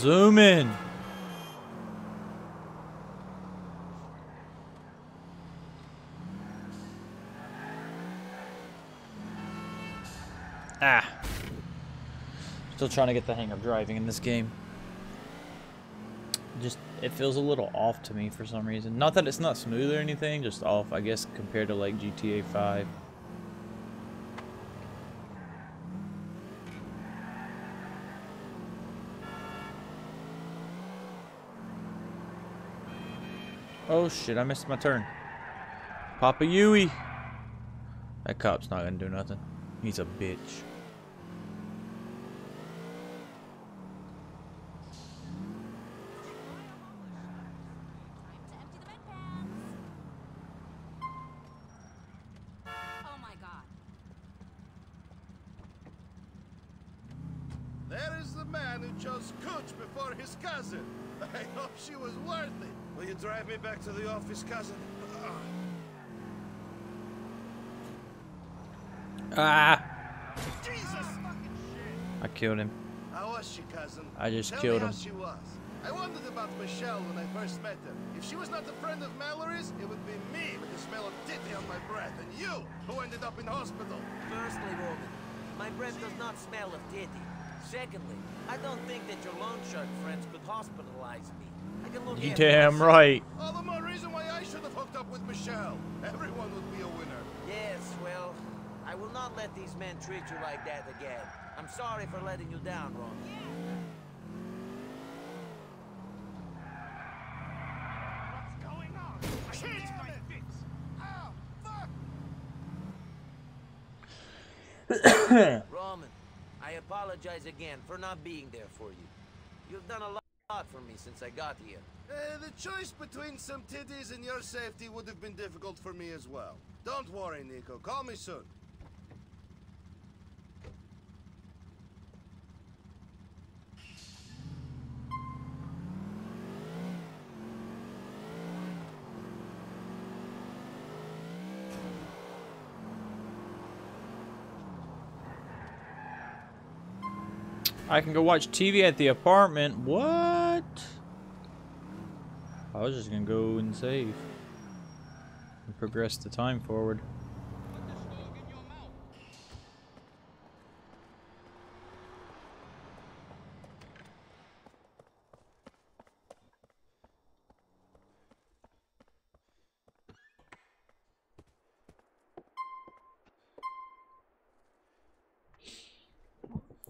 I'm zooming. Ah. Still trying to get the hang of driving in this game. Just, it feels a little off to me for some reason. Not that it's not smooth or anything, just off, I guess, compared to like GTA 5. Oh shit, I missed my turn. Papa Yui. That cop's not gonna do nothing. He's a bitch. Oh my god. There is the man who chose Cooch before his cousin. I hope she was worth it. Will you drive me back to the office, cousin? Ah! Jesus! I killed him. How was she, cousin? I just Tell killed me him. how she was. I wondered about Michelle when I first met her. If she was not a friend of Mallory's, it would be me with the smell of titty on my breath, and you, who ended up in hospital. Firstly, Roman, my breath does not smell of titty. Secondly, I don't think that your loan shark friends could hospitalize me. I can look You damn myself. right. All the more reason why I should have hooked up with Michelle. Everyone would be a winner. Yes, well, I will not let these men treat you like that again. I'm sorry for letting you down, Roman. (coughs) Roman, I apologize again for not being there for you. You've done a lo- lot for me since I got here. Uh, the choice between some titties and your safety would have been difficult for me as well. Don't worry, Niko. Call me soon. I can go watch TV at the apartment. What? I was just gonna go and save. And progress the time forward.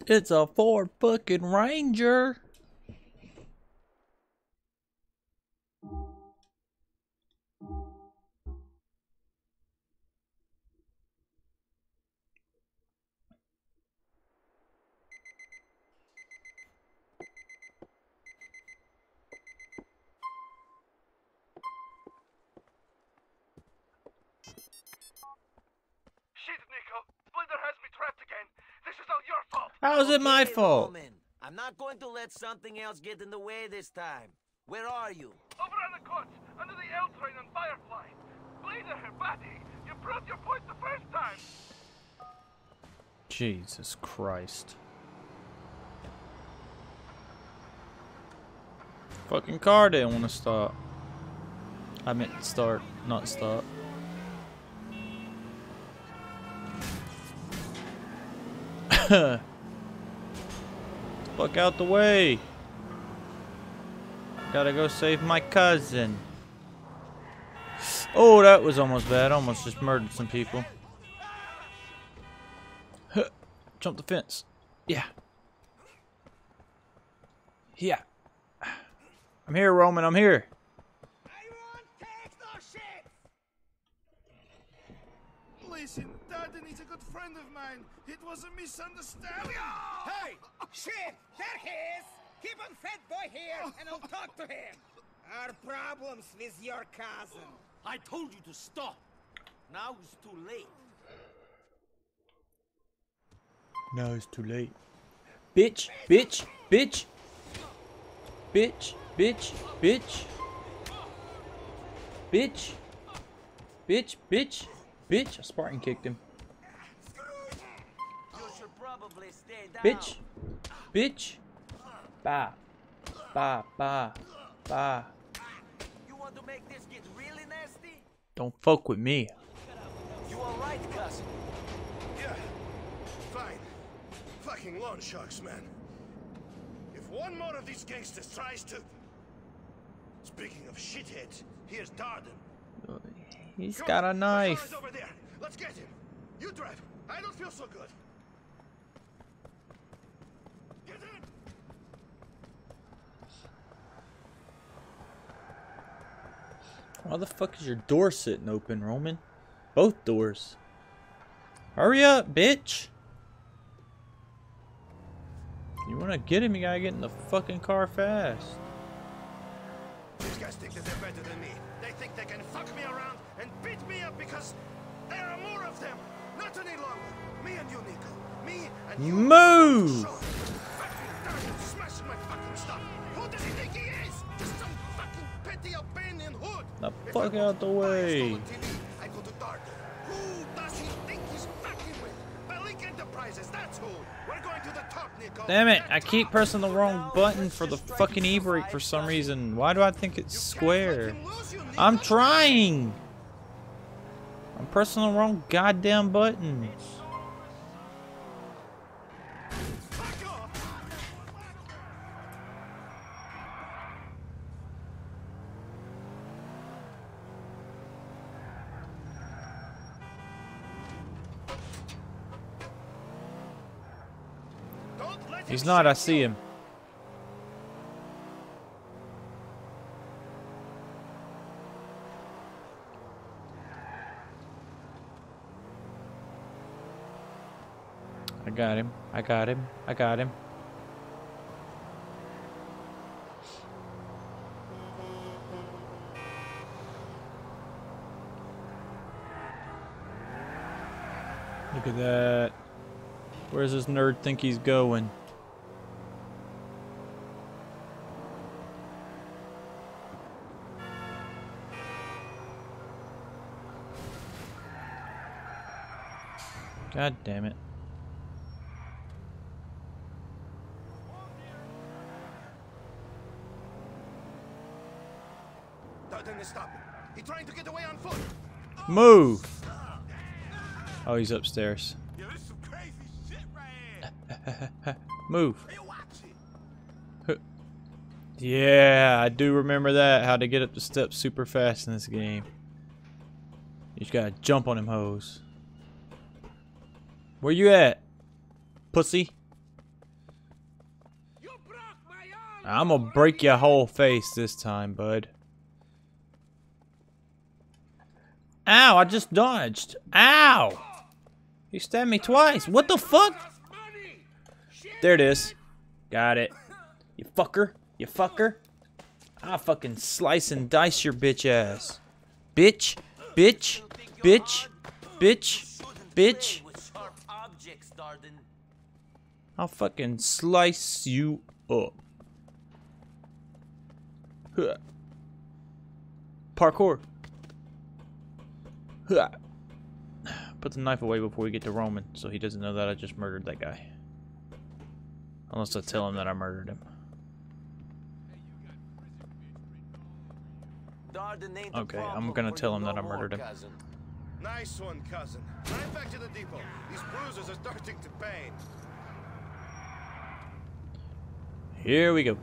It's a Ford fucking Ranger. Fault. How's it my fault? Roman, I'm not going to let something else get in the way this time. Where are you? Over on the courts, under the L train on Firefly. Splinter, buddy. You proved your point the first time. Jesus Christ. Fucking car didn't want to stop. I meant start, not stop. (laughs) Fuck out the way. Gotta go save my cousin. Oh, that was almost bad. Almost just murdered some people. Huh. Jump the fence. Yeah. Yeah. I'm here, Roman. I'm here. Friend of mine. It was a misunderstanding. (laughs) Hey! Shit! There he is! Keep on fat boy here, and I'll talk to him. Our problems with your cousin. I told you to stop. Now it's too late. Now it's too late. Bitch, bitch, bitch. Bitch, bitch, bitch. Bitch. Bitch, bitch, bitch. I Spartan kicked him. You should probably stay down. Bitch. Bitch. Ba. Ba, ba, ba. You want to make this get really nasty? Don't fuck with me. You alright, cousin? Yeah, fine. Fucking loan sharks, man. If one more of these gangsters tries to... Speaking of shitheads, here's Dardan. He's Come got on, a knife. over there. Let's get him. You drive. I don't feel so good. Why the fuck is your door sitting open, Roman? Both doors. Hurry up, bitch. You wanna get him, you gotta get in the fucking car fast. These guys think that they're better than me. They think they can fuck me around and beat me up because there are more of them. Not any longer. Me and you, Niko. Me and you. Move! Fucking Dardan smashing my fucking stuff. Who does he think he is? Just some The fuck out the way. I go to Dardan. Who does he think he's fucking with? Bellic Enterprises, that's who. We're going to the top, Niko. Damn it, I keep pressing the wrong button for the fucking e-brake for some reason. Why do I think it's square? I'm trying! I'm pressing the wrong goddamn button. He's not, I see him. I got him. I got him. I got him. Look at that. Where's this nerd think he's going? God damn it. Dardan is stopping. He's trying to get away on foot. Move! Oh, he's upstairs. Yeah, this some crazy shit right here. (laughs) Move. Yeah, I do remember that. How to get up the steps super fast in this game. You just gotta jump on him, hoes. Where you at? Pussy? I'm gonna break your whole face this time, bud. Ow, I just dodged. Ow! You stabbed me twice. What the fuck? There it is. Got it. You fucker. You fucker. I'll fucking slice and dice your bitch ass. Bitch. Bitch. Bitch. Bitch. Bitch. With sharp objects, Dardan. I'll fucking slice you up. Huh. Parkour. Huh. Put the knife away before we get to Roman, so he doesn't know that I just murdered that guy. Unless I tell him that I murdered him. Okay, I'm gonna tell him that I murdered him. Cousin. Nice one, cousin. Right back to the depot. These bruises are starting to pain. Here we go.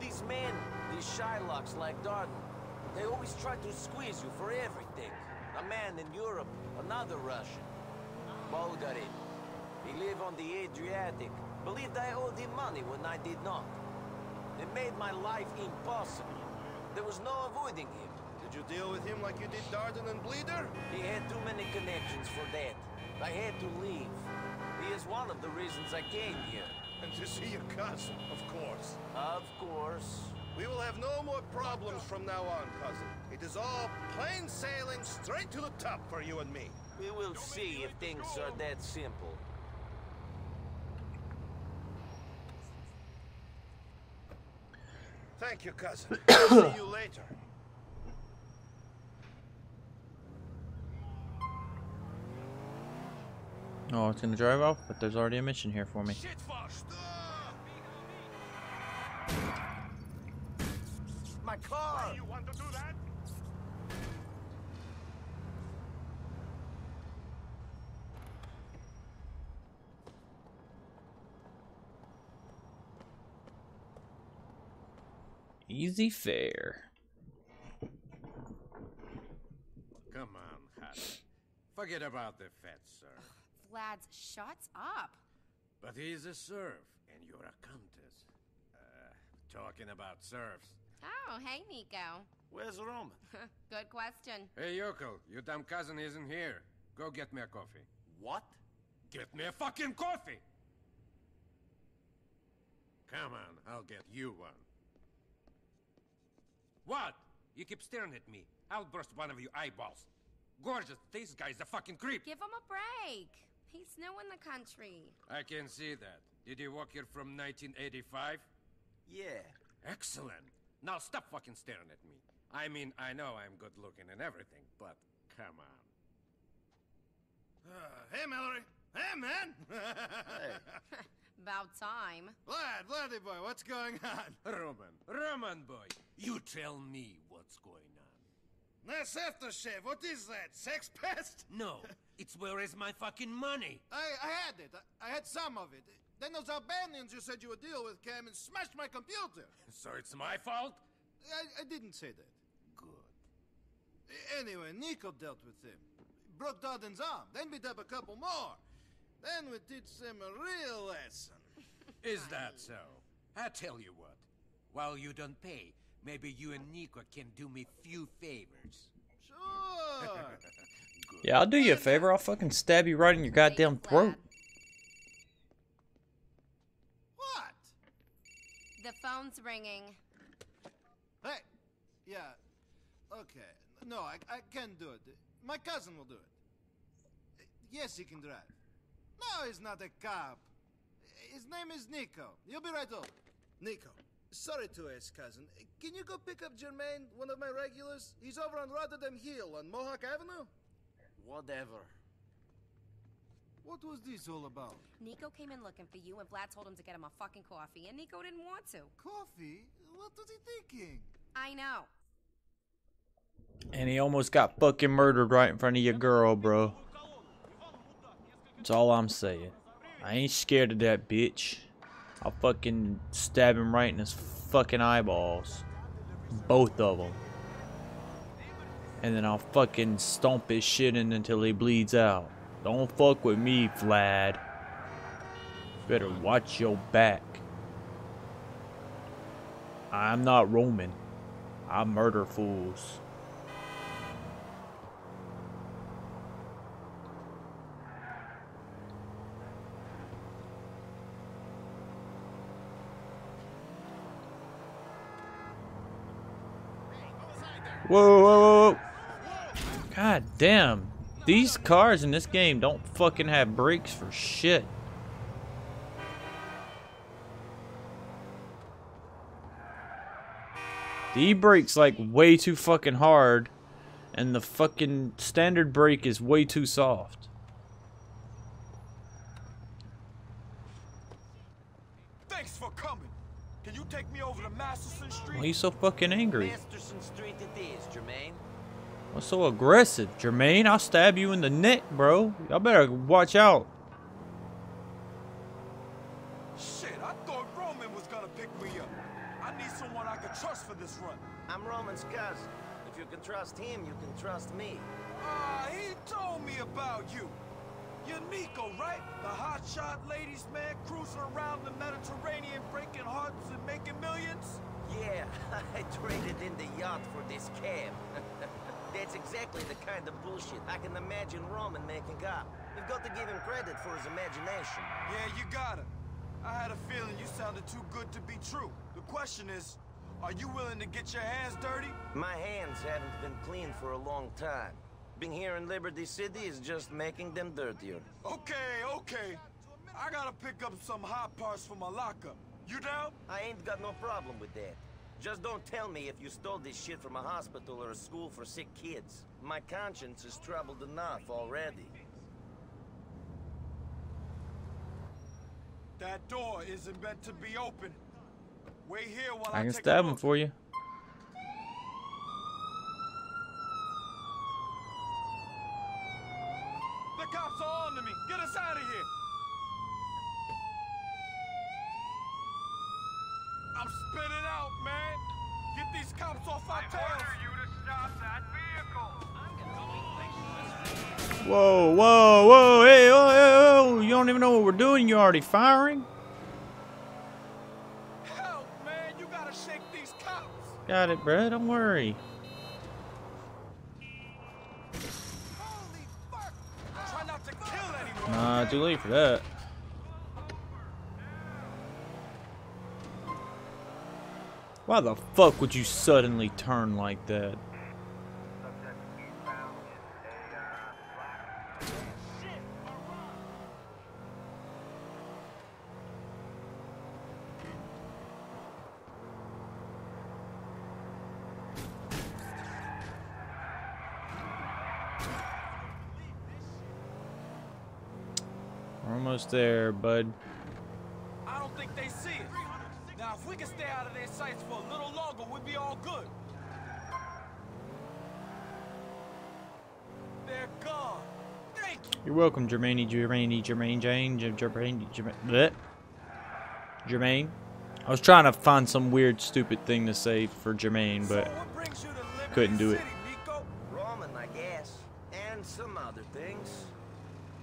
These men, these Shylocks like Dardan, they always try to squeeze you for everything. A man in Europe, another Russian. Bulgarin. He live on the Adriatic. Believed I owed him money when I did not. It made my life impossible. There was no avoiding him. Did you deal with him like you did Dardan and Bledar? He had too many connections for that. I had to leave. He is one of the reasons I came here. And to see your cousin, of course. Of course. We will have no more problems from now on, cousin. It is all plain sailing straight to the top for you and me. We will see if things are that simple. Thank you, cousin. (coughs) See you later. Oh, it's gonna drive off, but there's already a mission here for me. My car! You want to do that? Easy fare. Come on, Hattie. Forget about the fat sir. Vlad's shuts up. But he's a serf, and you're a countess. Uh, talking about serfs. Oh, hey, Niko. Where's Roman? (laughs) Good question. Hey, Yokel, your dumb cousin isn't here. Go get me a coffee. What? Get me a fucking coffee! Come on, I'll get you one. What? You keep staring at me. I'll burst one of your eyeballs. Gorgeous, this guy's a fucking creep. Give him a break. He's new in the country. I can see that. Did you walk here from 1985? Yeah. Excellent. Now stop fucking staring at me. I mean, I know I'm good looking and everything, but come on. Uh, hey, Mallorie. Hey, man. (laughs) About time. Vlad, Vladdy boy, what's going on? Roman, Roman boy, you tell me what's going on. That's aftershave. What is that? Sex pest? (laughs) No, it's where is my fucking money? I, I had it. I, I had some of it. Then those Albanians you said you would deal with came and smashed my computer. (laughs) So it's my fault? I, I didn't say that. Good. Anyway, Niko dealt with him. Broke Dardan's arm, then beat up a couple more. Then we teach them a real lesson. Is that so? I tell you what, while you don't pay, maybe you and Niko can do me few favors. Sure. (laughs) Yeah, I'll do you a favor. I'll fucking stab you right in your goddamn throat. What? The phone's ringing. Hey, yeah, okay. No, I, I can't do it. My cousin will do it. Yes, he can drive. No, he's not a cop. His name is Niko. You'll be right over. Niko, sorry to ask, cousin. Can you go pick up Jermaine, one of my regulars? He's over on Rotterdam Hill on Mohawk Avenue. Whatever. What was this all about? Niko came in looking for you, and Vlad told him to get him a fucking coffee, and Niko didn't want to. Coffee? What was he thinking? I know. And he almost got fucking murdered right in front of your girl, bro. That's all I'm saying. I ain't scared of that bitch. I'll fucking stab him right in his fucking eyeballs. Both of them. And then I'll fucking stomp his shit in until he bleeds out. Don't fuck with me, Vlad. Better watch your back. I'm not Roman. I murder fools. Whoa, whoa, whoa. God damn. These cars in this game don't fucking have brakes for shit. The e-brake's like way too fucking hard and the fucking standard brake is way too soft. Thanks for coming. Can you take me over to Masterson Street? Why are you so fucking angry? Masterson Street it is, Jermaine. What's so aggressive? Jermaine, I'll stab you in the neck, bro. Y'all better watch out. Shit, I thought Roman was gonna pick me up. I need someone I can trust for this run. I'm Roman's cousin. If you can trust him, you can trust me. Ah, he told me about you. You're Niko, right? The hotshot ladies man cruising around the Mediterranean breaking hearts and making millions? Yeah, (laughs) I traded in the yacht for this cab. (laughs) That's exactly the kind of bullshit I can imagine Roman making up. You've got to give him credit for his imagination. Yeah, you got it. I had a feeling you sounded too good to be true. The question is, are you willing to get your hands dirty? My hands haven't been clean for a long time. Being here in Liberty City is just making them dirtier. Okay, okay. I gotta pick up some hot parts for my lockup. You down? I ain't got no problem with that. Just don't tell me if you stole this shit from a hospital or a school for sick kids. My conscience is troubled enough already. That door isn't meant to be open. Wait here while I, I can stab him for you. Cops are on to me. Get us out of here. I'm spinning out, man. Get these cops off our tails. you to stop that vehicle. Whoa, whoa, whoa, hey, oh, hey, oh, you don't even know what we're doing. You're already firing? Help, man. You gotta shake these cops. Got it, bruh. Don't worry. Try not to kill anyone. Nah, too late for that. Why the fuck would you suddenly turn like that? We're almost there, bud. I don't think they see us. Now, if we can stay out of their sights for a little longer, we'll be all good. They're gone. Thank you. You're welcome, Jermaine, Jermaine, Jermaine, Jane, Jer- Jermaine, Jermaine. Jermaine. I was trying to find some weird, stupid thing to say for Jermaine, but couldn't do it. Roman, I guess. And some other things.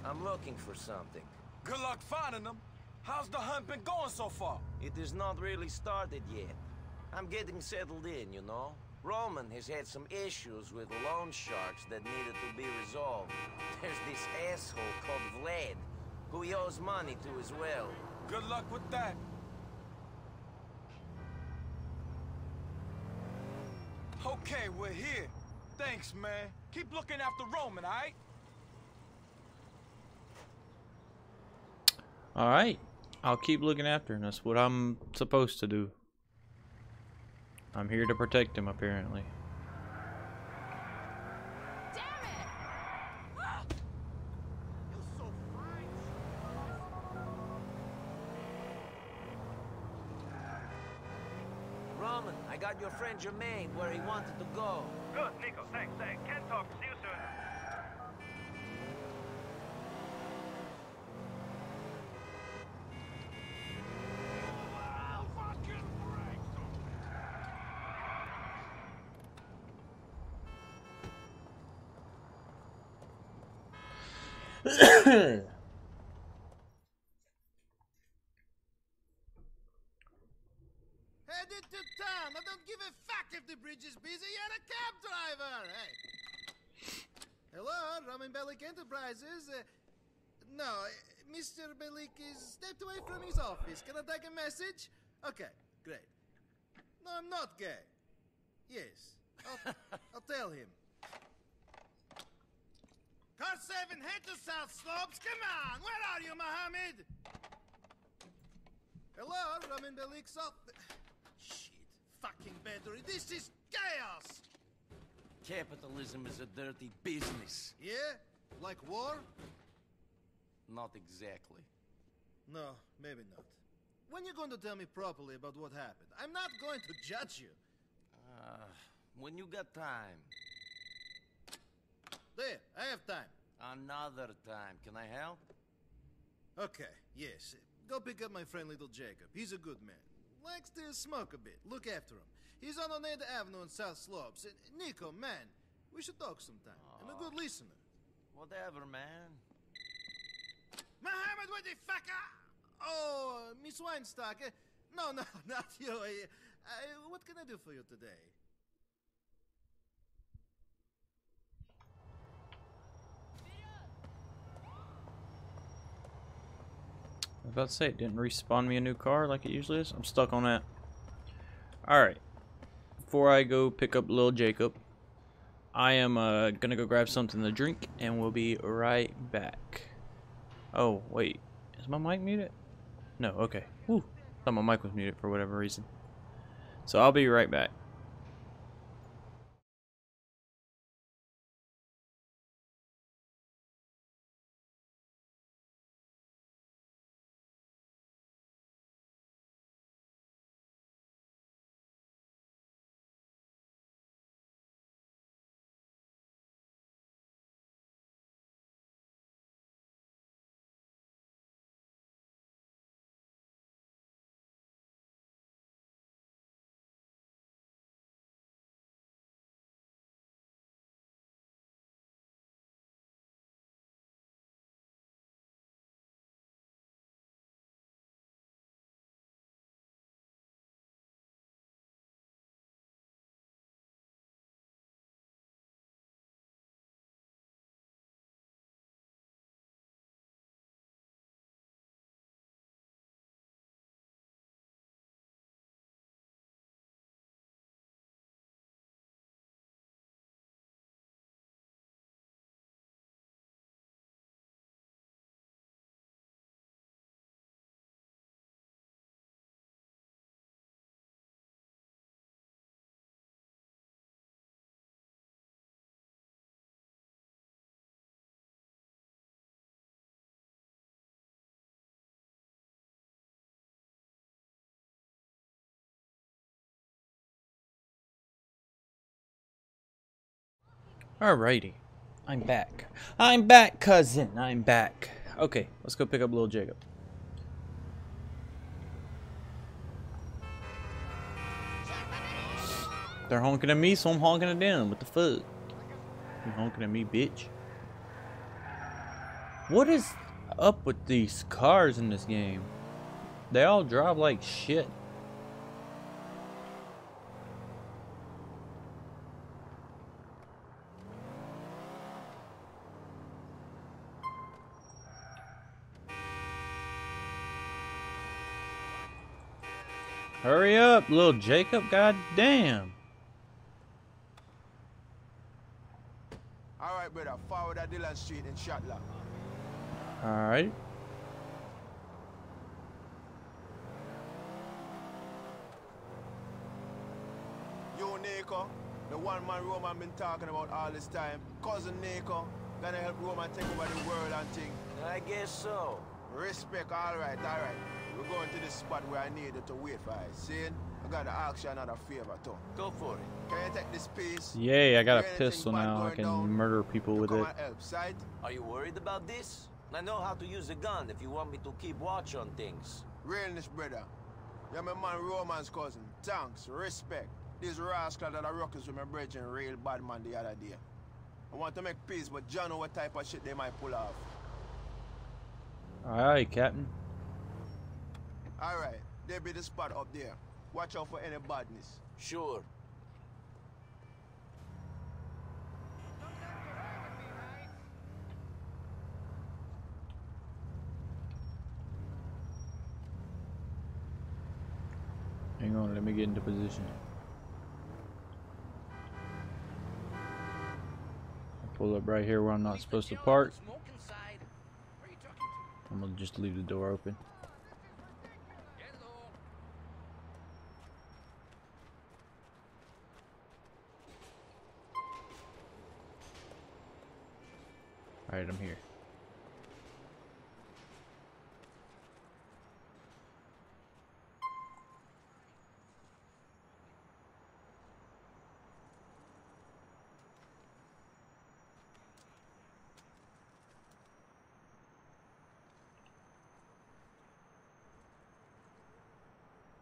I'm looking for something. Good luck finding them. How's the hunt been going so far? It has not really started yet. I'm getting settled in, you know. Roman has had some issues with loan sharks that needed to be resolved. (laughs) There's this asshole called Vlad, who he owes money to as well. Good luck with that. Okay, we're here. Thanks, man. Keep looking after Roman, alright? Alright. I'll keep looking after him. That's what I'm supposed to do. I'm here to protect him, apparently. Damn it! Roman, I got your friend Jermaine where he wanted to go. Good, Niko. Thanks. Hey, can talk. See you soon. (coughs) Headed to town. I don't give a fuck if the bridge is busy. You're a cab driver. Hey. Hello, Roman Bellic Enterprises. Uh, no, uh, Mr. Bellic is stepped away from his office. Can I take a message? Okay, great. No, I'm not gay. Yes, (laughs) I'll, I'll tell him. 7, head to South Slopes. Come on, where are you, Mohammed? Hello, Roman Bellic's off. Shit, fucking battery. This is chaos. Capitalism is a dirty business. Yeah? Like war? Not exactly. No, maybe not. When you going to tell me properly about what happened? I'm not going to judge you. Uh, when you got time. There, I have time. Another time. Can I help? Okay, yes. Go pick up my friend Little Jacob. He's a good man. Likes to smoke a bit. Look after him. He's on Oneida Avenue in South Slopes. Uh, Niko, man, we should talk sometime. I'm a good listener. Whatever, man. Mohammed, what the fuck? ah? Oh, Miss Weinstock. Uh, no, no, (laughs) not you. Uh, uh, what can I do for you today? About to say, it didn't respawn me a new car like it usually is. I'm stuck on that. Alright. Before I go pick up little Jacob, I am uh, gonna go grab something to drink and we'll be right back. Oh, wait. Is my mic muted? No, okay. Whew. Thought my mic was muted for whatever reason. So I'll be right back. Alrighty. I'm back. I'm back, cousin. I'm back. Okay, let's go pick up little Jacob. They're honking at me, so I'm honking at them. What the fuck? You honking at me, bitch? What is up with these cars in this game? They all drive like shit. Hurry up, little Jacob. God damn. Alright, brother. Forward at Dillon Street in Schottler. Alright. You, Niko, the one man Roman been talking about all this time. Cousin Niko, gonna help Roman take over the world and thing. I guess so. Respect, alright, alright. We're going to the spot where I needed to wait for it. See? I gotta ask you another favor too. Go for it. Can you take this piece? Yay, I got a pistol now. I can murder people with it. help. Are you worried about this? I know how to use a gun if you want me to keep watch on things. Realness, brother. You're my man Roman's cousin. Thanks, respect. This rascal that are rockers with my brethren real bad man the other day. I want to make peace, but John know what type of shit they might pull off. Alright, Captain. Alright, there be the spot up there. Watch out for any badness. Sure. Hang on, let me get into position. I'll pull up right here where I'm not supposed to park. I'm gonna just leave the door open. Alright, I'm here.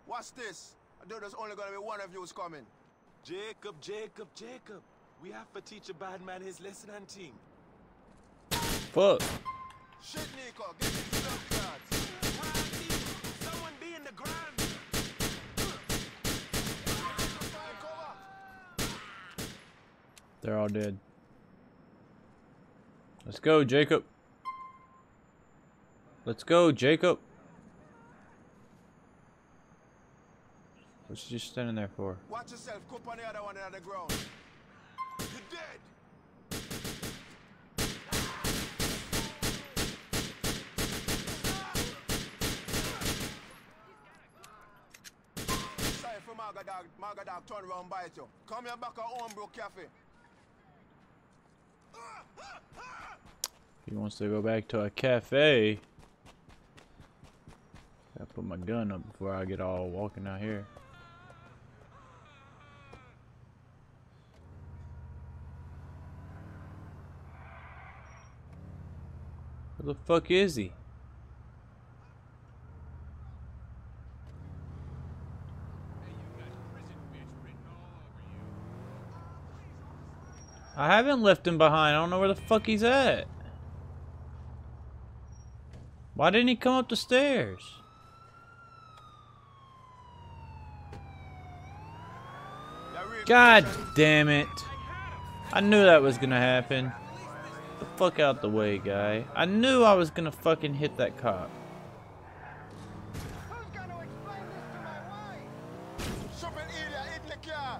What's this? I know there's only gonna be one of you who's coming. Jacob, Jacob, Jacob. We have to teach a bad man his lesson and thing fuck? They're all dead. Let's go, Jacob. Let's go, Jacob. What's you just standing there for? Watch yourself, the other one the ground. You're dead! Sorry for Magadog. Magadog turn around bite you. Come here back at Homebrew Cafe. He wants to go back to a cafe. Gotta put my gun up before I get all walking out here. Where the fuck is he? I haven't left him behind. I don't know where the fuck he's at. Why didn't he come up the stairs? God damn it. I knew that was gonna happen. the fuck out the way, guy. I knew I was gonna fucking hit that cop. Stupid idiot in the car.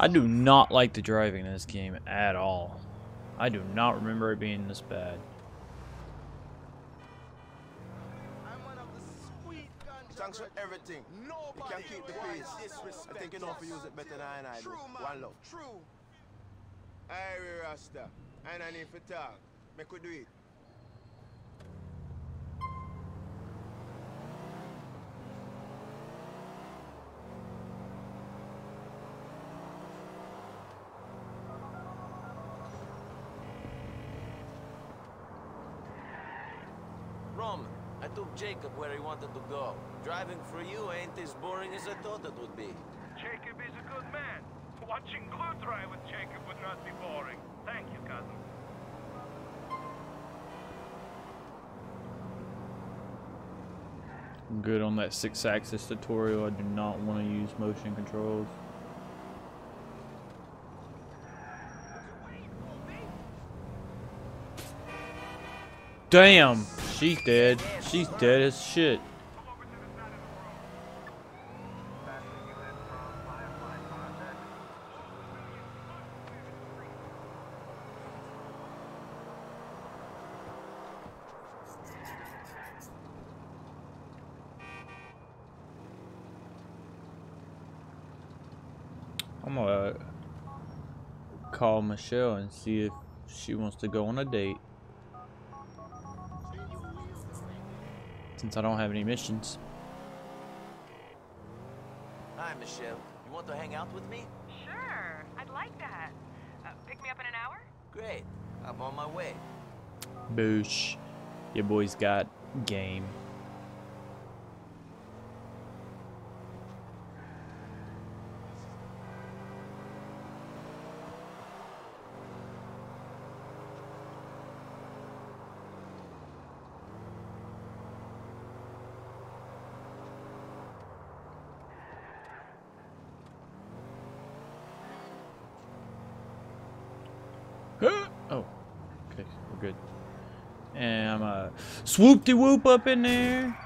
I do not like the driving in this game at all. I do not remember it being this bad. Thanks for everything. you can keep the peace. I think you know if you use it better than I do. One love. True. Hey, Rasta. And I need for talk. Make we do it. Roman, I took Jacob where he wanted to go. Driving for you ain't as boring as I thought it would be. Jacob is a good man. Watching glue dry with Jacob would not be boring. Thank you, cousin. I'm good on that six axis tutorial. I do not want to use motion controls. Damn, she's dead. She's dead as shit. I'm gonna call Michelle and see if she wants to go on a date. Since I don't have any missions. Hi, Michelle. You want to hang out with me? Sure, I'd like that. Uh, pick me up in an hour? Great. I'm on my way. Boosh. Your boy's got game. oh, okay, we're good. And I'm uh, swoop de whoop up in there.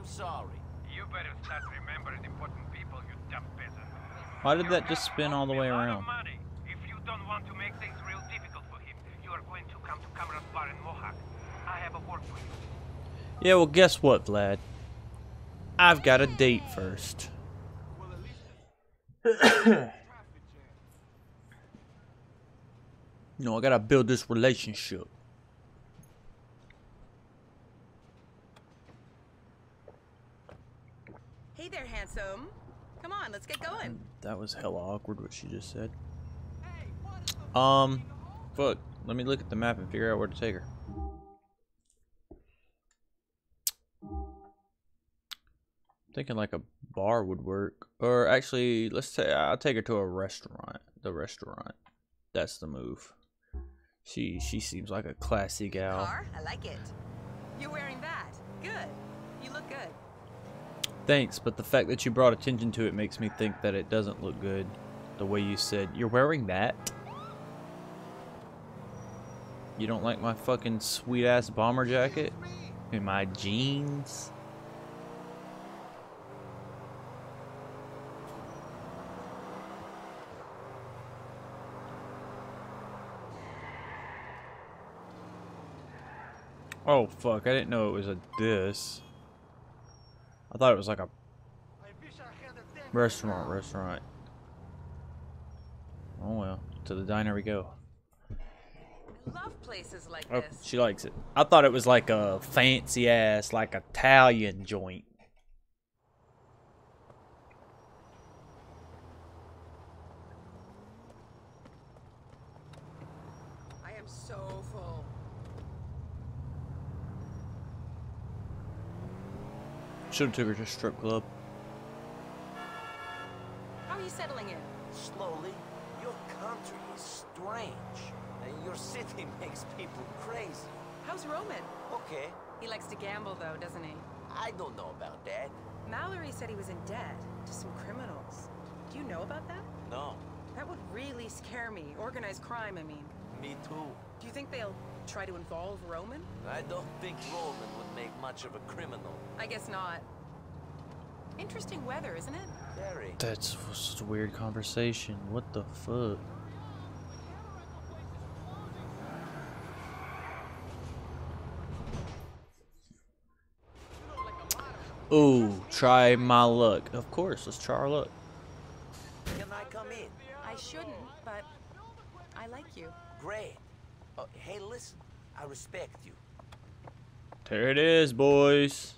I'm sorry. You better start remembering important people, you peasant. Why did that just spin all the way A around? If you don't want to make things real difficult for him, you are going to come to Cameron's bar in Mohawk. I have a word for you. Yeah, well, guess what, Vlad? I've got a date first. (coughs) no, I gotta build this relationship. Hey there, handsome. Come on, let's get going. That was hella awkward what she just said. Um, fuck. Let me look at the map and figure out where to take her. Thinking like a bar would work, or actually, let's say I'll take her to a restaurant. The restaurant, that's the move. She she seems like a classy gal. Car? I like it. You're wearing that. Good. You look good. Thanks, but the fact that you brought attention to it makes me think that it doesn't look good. The way you said you're wearing that. You don't like my fucking sweet ass bomber jacket and my jeans. Oh fuck, I didn't know it was a this. I thought it was like a restaurant, restaurant. Oh well, to the diner we go. Love places like Oh, this. she likes it. I thought it was like a fancy ass, like Italian joint. I am so full. Should have took her to a strip club. How are you settling in? Slowly. Your country is strange. And your city (laughs) makes people crazy. How's Roman? Okay. He likes to gamble, though, doesn't he? I don't know about that. Mallorie said he was in debt to some criminals. Do you know about that? No. That would really scare me. Organized crime, I mean. Me too. Do you think they'll try to involve Roman? I don't think Roman would make much of a criminal. I guess not. Interesting weather, isn't it? Very. That's such a weird conversation. What the fuck? Ooh, try my luck. Of course, let's try our luck. Can I come in? I shouldn't, but I like you. Great. Uh, hey, listen. I respect you. There it is, boys.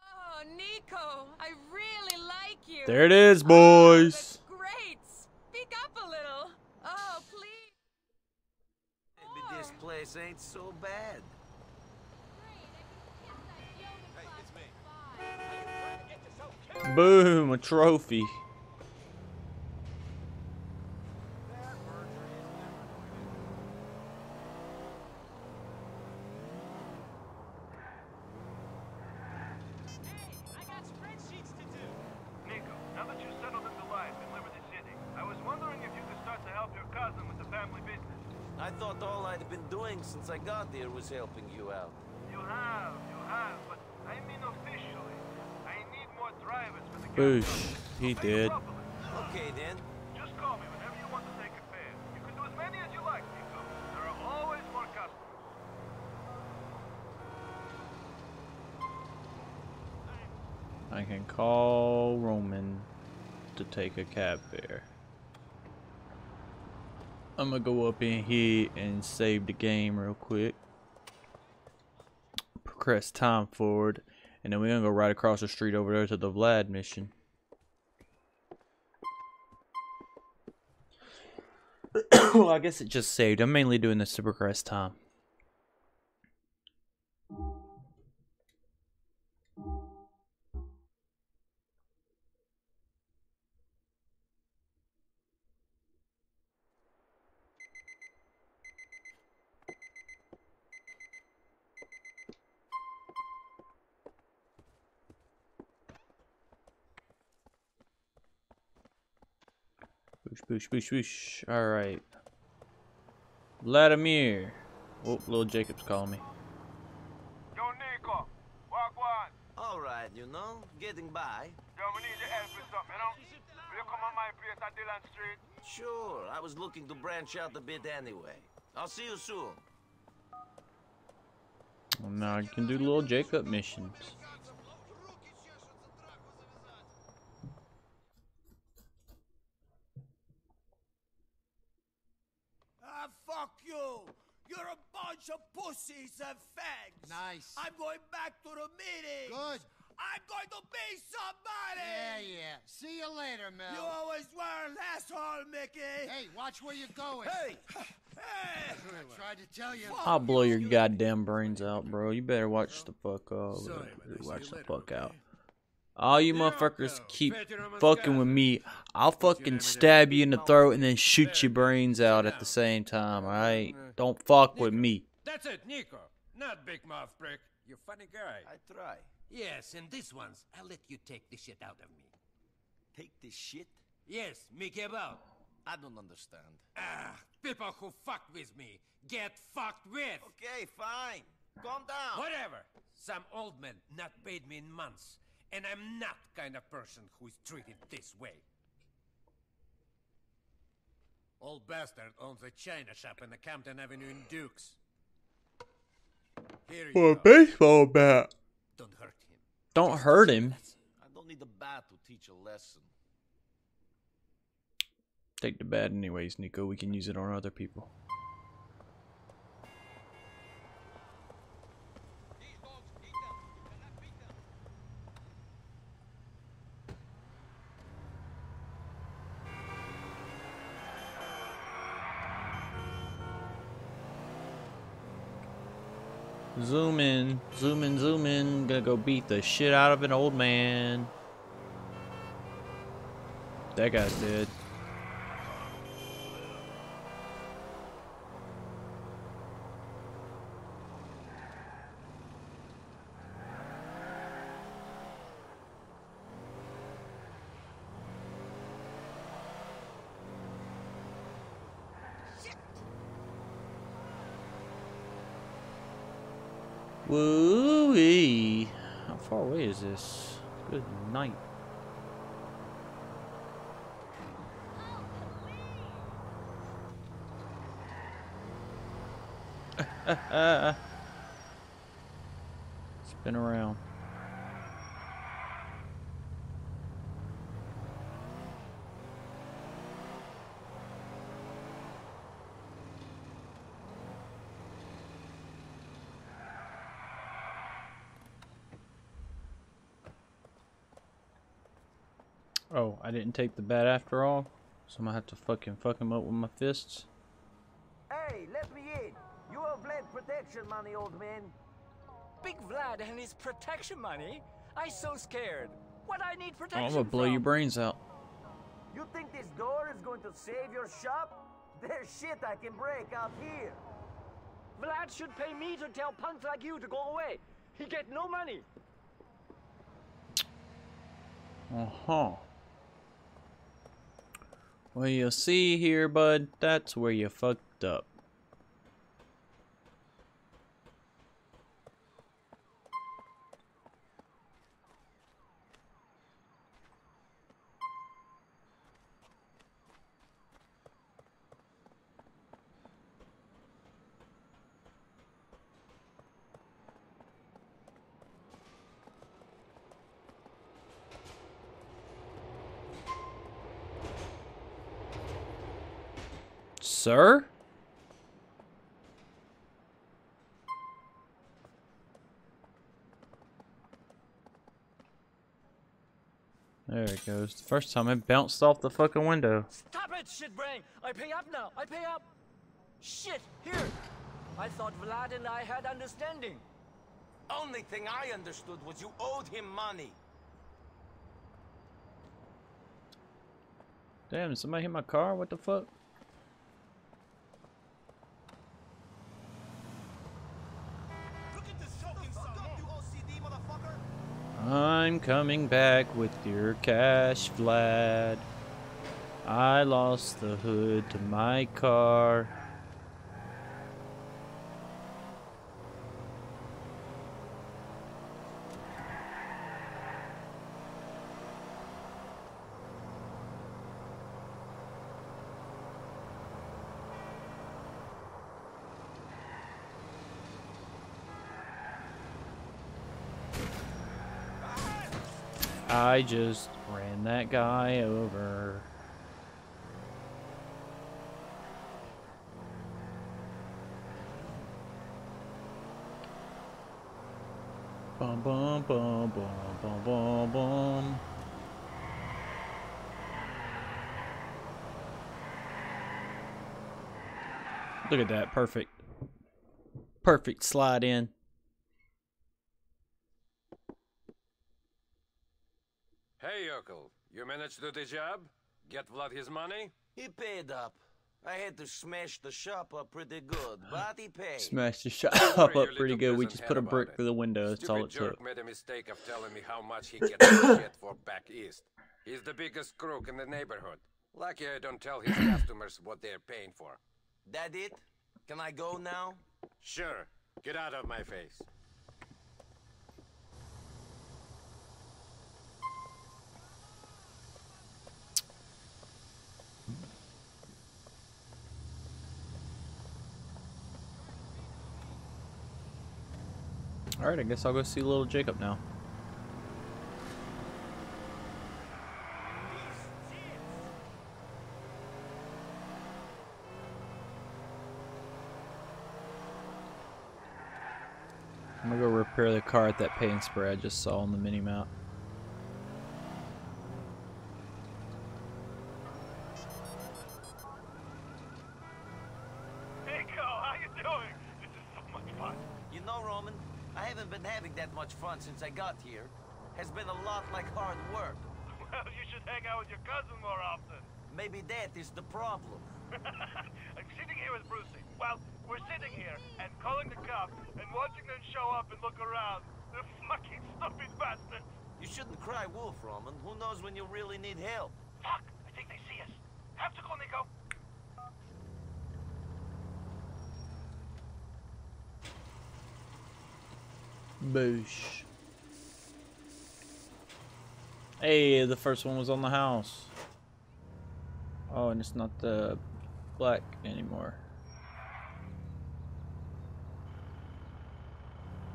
Oh, Niko, I really like you. There it is, boys. Great. Speak up a little. Oh, please. Maybe this place ain't so bad. Boom, a trophy. Niko, now that you're settled into life in Liberty City, I was wondering if you could start to help your cousin with the family business. I thought all I'd been doing since I got here was helping you out. You have, you have, but I mean officially. I need more drivers for the Boosh. He did. Okay, then. Just call me whenever you want to take a fare. You can do as many as you like, Niko. There are always more customers. I can call Roman to take a cab there. I'm gonna go up in here and save the game real quick. Press time forward, and then we're gonna go right across the street over there to the Vlad mission. (coughs) well, I guess it just saved. I'm mainly doing this to progress time. Boosh, boosh, boosh, boosh. Alright. Vladimir. Oh, little Jacob's calling me. Yo, Niko, walk one. All right, you know, getting by. Yo, we need your help with something, you know? Will you come on my place at Dillon Street? Sure, I was looking to branch out a bit anyway. I'll see you soon. Well, now I can do little Jacob missions. Ah, fuck you! You're a bunch of pussies and fags. Nice. I'm going back to the meeting. Good. I'm going to be somebody. Yeah, yeah. See you later, Mel. You always were an asshole, Mickey. Hey, watch where you're going. Hey. Hey. I tried to tell you. I'll blow your goddamn brains out, bro. You better watch the fuck out. Sorry, Watch the fuck out. All you motherfuckers keep fucking with me. I'll fucking stab you in the throat and then shoot your brains out at the same time, alright? Don't fuck with me. That's it, Niko. Not Big Mouth Prick. You funny guy. I try. Yes, and this one's, I'll let you take the shit out of me. Take this shit? Yes, Mickey about. I don't understand. Ah, people who fuck with me get fucked with. Okay, fine. Calm down. Whatever. Some old man not paid me in months, and I'm not kind of person who is treated this way. Old bastard owns a china shop in the Campton Avenue in Dukes. Here you For a baseball bat. Don't hurt him. Don't hurt him. I don't need a bat to teach a lesson. Take the bat anyways, Niko. We can use it on other people. Zoom in, zoom in, zoom in. Gonna go beat the shit out of an old man. That guy's dead. Woo wee. How far away is this? Good night. Spin around. Oh, I didn't take the bat after all, so I'm gonna have to fucking fuck him up with my fists. Vlad protection money? I so scared. What I need Oh, protection I'm gonna blow from? your brains out. You think this door is going to save your shop? There's shit I can break out here. Vlad should pay me to tell punks like you to go away. He get no money. Uh huh. Well, you'll see here, bud. That's where you fucked up. Sir? There it goes. The first time it bounced off the fucking window. Stop it, shitbrain! I pay up now. I pay up. Shit, here. I thought Vlad and I had understanding. Only thing I understood was you owed him money. Damn, somebody hit my car? What the fuck? I'm coming back with your cash, Vlad. I lost the hood to my car. I just ran that guy over. Bum, bum, bum, bum, bum, bum, bum. Look at that. Perfect. Perfect slide in. Hey, Yokel. You managed to do the job? Get Vlad his money? He paid up. I had to smash the shop up pretty good, (sighs) but he paid. Smashed the shop Don't up pretty good. We just put a brick through the window. That's all it Stupid took. jerk made a mistake of telling me how much he (coughs) gets shit for back east. He's the biggest crook in the neighborhood. Lucky I don't tell his (coughs) customers what they're paying for. That it? Can I go now? Sure. Get out of my face. Alright, I guess I'll go see little Jacob now. I'm gonna go repair the car at that paint spray I just saw on the mini map. Niko, how you doing? This is so much fun. You know, Roman, I haven't been having that much fun since I got here. Has been a lot like hard work. Well, you should hang out with your cousin more often. Maybe that is the problem. (laughs) I'm sitting here with Brucie. Well, we're sitting here and calling the cops and watching them show up and look around. The fucking stupid bastards. You shouldn't cry wolf, Roman. Who knows when you really need help? Fuck, I think they see us. Have to go, Niko. Boosh. Hey, the first one was on the house. Oh, and it's not the black anymore.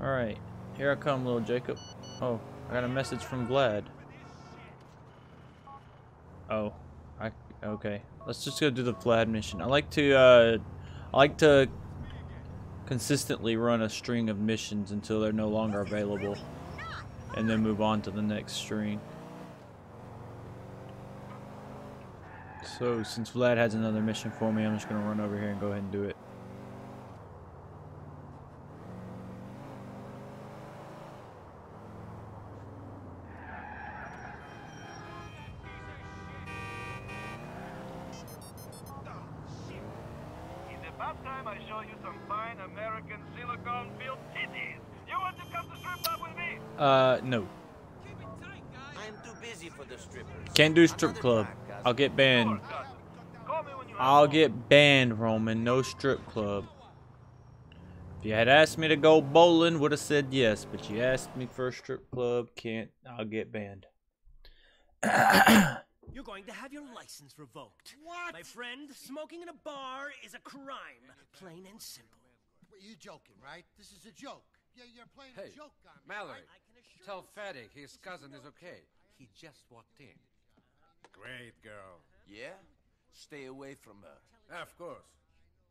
Alright, here I come, little Jacob. Oh, I got a message from Vlad. Oh, I okay. Let's just go do the Vlad mission. I like to uh, I like to consistently run a string of missions until they're no longer available, and then move on to the next string. So since Vlad has another mission for me, I'm just gonna run over here and go ahead and do it. It's about time I show you some fine American silicone filled titties. You want to come to strip club with me? Uh, no. I'm too busy for the strippers. Can't do strip club. I'll get banned. I'll get banned, Roman. No strip club. If you had asked me to go bowling, would have said yes. But you asked me for a strip club, can't. I'll get banned. (coughs) You're going to have your license revoked. What? My friend, smoking in a bar is a crime. Plain and simple. You're joking, right? This is a joke. Yeah, you're playing Hey, a joke on me. Mallorie, right? tell Fatty his cousin is okay. He just walked in. Great girl. Yeah? Stay away from her. Of course.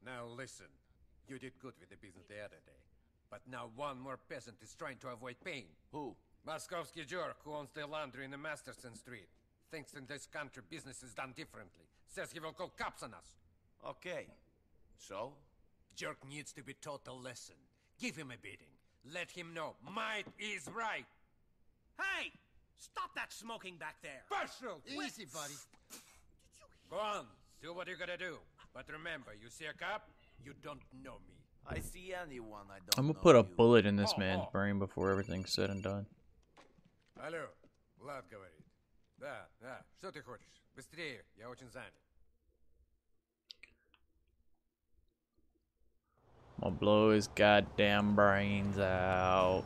Now listen. You did good with the business the other day. But now one more peasant is trying to avoid pain. Who? Moskovsky jerk who owns the laundry in the Masterson Street. Thinks in this country business is done differently. Says he will call cops on us. Okay. So? Jerk needs to be taught a lesson. Give him a beating. Let him know might is right. Hey! Stop that smoking back there! Partial! Easy, buddy. Go on. Do what you gotta do. But remember, you see a cop, you don't know me. I see anyone I don't I'm gonna know put a you. bullet in this man's brain before everything's said and done. Алло, Влад говорит. Да, да, что ты хочешь? Быстрее, я очень занят. I'm gonna blow his goddamn brains out.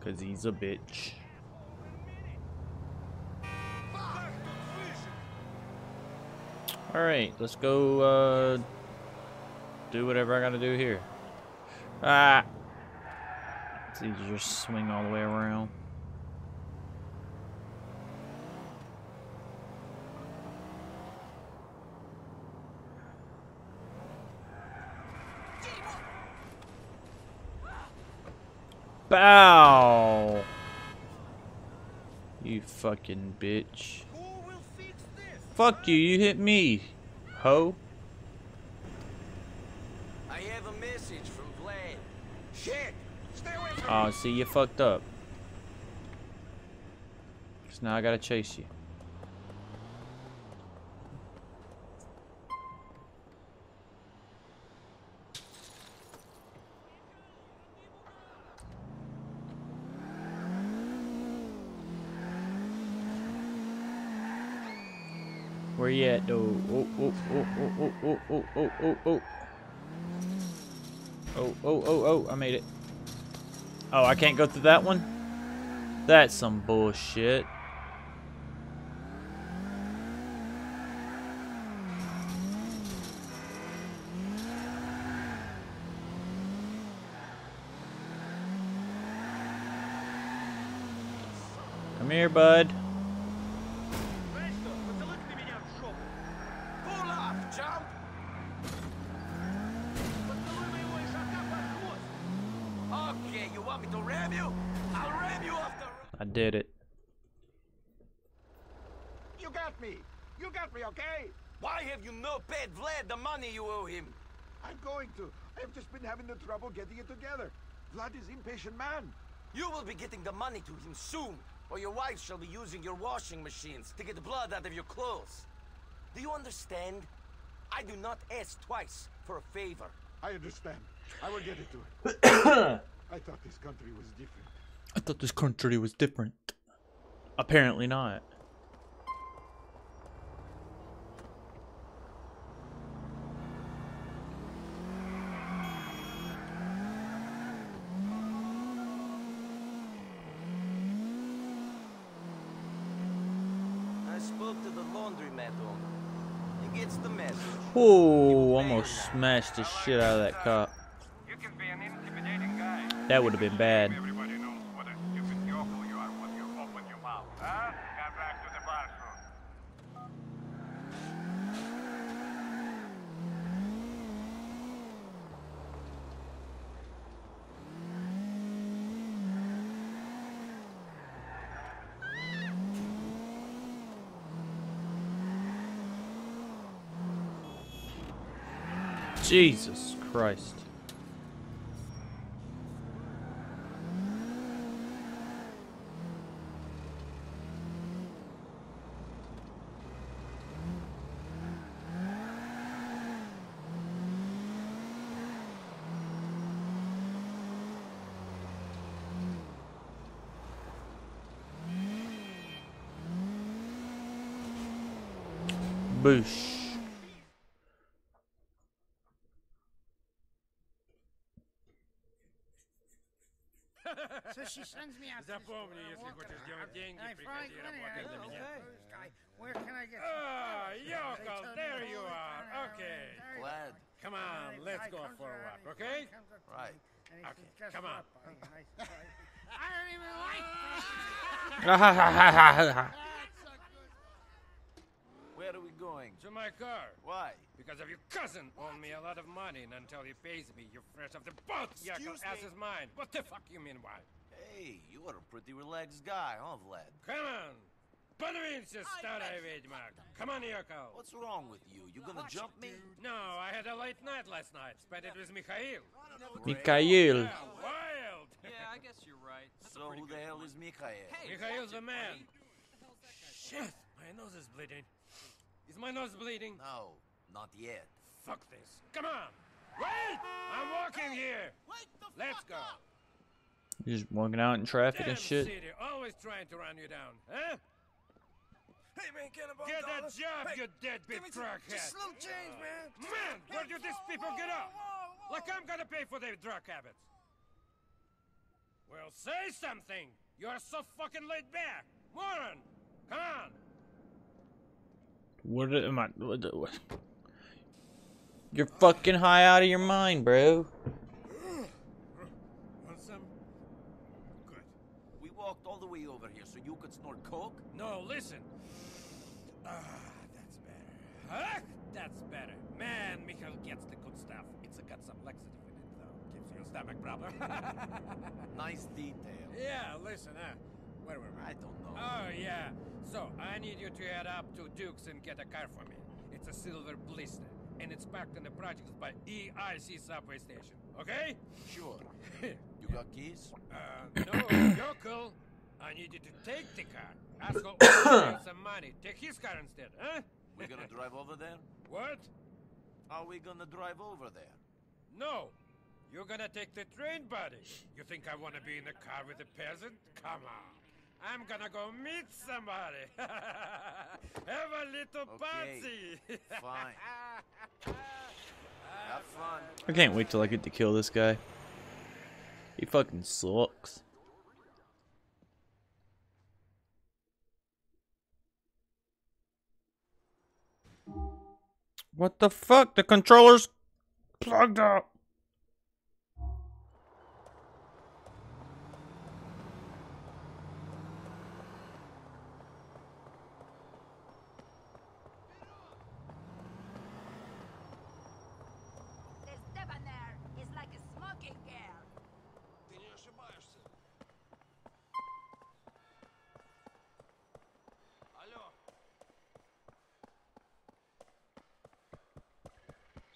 Cause he's a bitch. Alright, let's go uh do whatever I gotta do here. Ah It's easy to just swing all the way around. Bow! You fucking bitch. Fuck you, you hit me, ho. I have a message from Vlad. Shit! Stay away from Oh, see, you fucked up. So now I gotta chase you. Where you at, though? Oh, oh, oh, oh, oh, oh, oh, oh, oh, oh. Oh, oh, oh, oh, I made it. Oh, I can't go through that one? That's some bullshit. Come here, bud. Pull up, jump! Okay, you want me to ram you? I'll ram you off the I did it. You got me. You got me, okay? Why have you not paid Vlad the money you owe him? I'm going to. I've just been having the trouble getting it together. Vlad is impatient man. You will be getting the money to him soon, or your wife shall be using your washing machines to get the blood out of your clothes. Do you understand? I do not ask twice for a favor. I understand. I will get it to him. (coughs) I thought this country was different. I thought this country was different. Apparently not. I spoke to the laundromat owner. He gets the message. Oh, almost smashed the shit out of that cop. That would have been bad. Jesus Christ. Boosh. So she sends me out Запомни, to если хочешь делать деньги, And I приходи find money. работать I для go, меня. okay. Where can I get Ah, some? Yokol, They tell me there all you the are. time, Okay. there you Glad. go. Come And on, I- let's I go comes for a around, walk, he okay? comes up to Right. me, And he Okay, says, guess come on. what, buddy? And I said, I don't even like (laughs) Where are we going? To my car. Why? Because of your cousin owed me a lot of money, and until he pays me, you're fresh off the boat. Yakov, Excuse ass me? is mine. What the fuck you mean why? Hey, you are a pretty relaxed guy, huh, Vlad? Come on. Подвинься, старая ведьма. Come on, Yoko. What's wrong with you? You gonna jump me? No, I had a late night last night. Spent it with Mikhail. Mikhail. Yeah, wild. Yeah, I guess you're right. That's a So pretty who the good hell point. is Mikhail? Hey, Mikhail's watch the it, man. buddy. Shit, my nose is bleeding. Is my nose bleeding? No, not yet. Fuck this. Come on. Wait! I'm walking here. Let's go. You're just walking out in traffic Damn and shit. city, always trying to run you down, huh? Hey man, can I Get that dollars? job, Hey, you deadbeat give crackhead. Just a little change, man. Man, where do these people get off? Like I'm gonna pay for their drug habits. Well, say something. You're so fucking laid back. Moron, come on. What am I? What, what? You're fucking high out of your mind, bro. Want some? Good. We walked all the way over snort coke? No, listen. Ah, that's better. Ah, that's better. Man, Michael gets the good stuff. It's got some laxative in it, though. Gives you your stomach, brother. (laughs) nice detail. Yeah, listen, huh? Where were we? I don't know. Oh, yeah. So, I need you to head up to Duke's and get a car for me. It's a silver Blista, and it's parked in the projects by EIC subway station, okay? Sure. (laughs) you got keys? Uh, no, (coughs) you're cool. I need you to take the car. (coughs) Ask for some money. Take his car instead, huh? We're gonna drive over there? What? Are we gonna drive over there? No. You're gonna take the train, buddy. You think I wanna be in a car with a peasant? Come on. I'm gonna go meet somebody. (laughs) Have a little Okay, party. fine. (laughs) Have fun. I can't wait till I get to kill this guy. He fucking sucks. What the fuck? The controller's plugged up.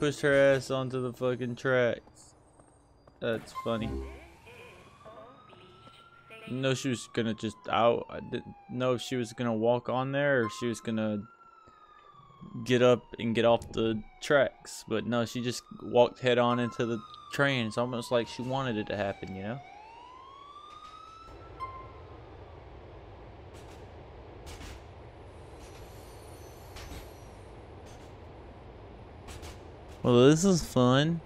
Pushed her ass onto the fucking tracks. That's funny. No, she was gonna just out. I didn't know if she was gonna walk on there or she was gonna get up and get off the tracks. But no, she just walked head on into the train. It's almost like she wanted it to happen, you know? Well, this is fun.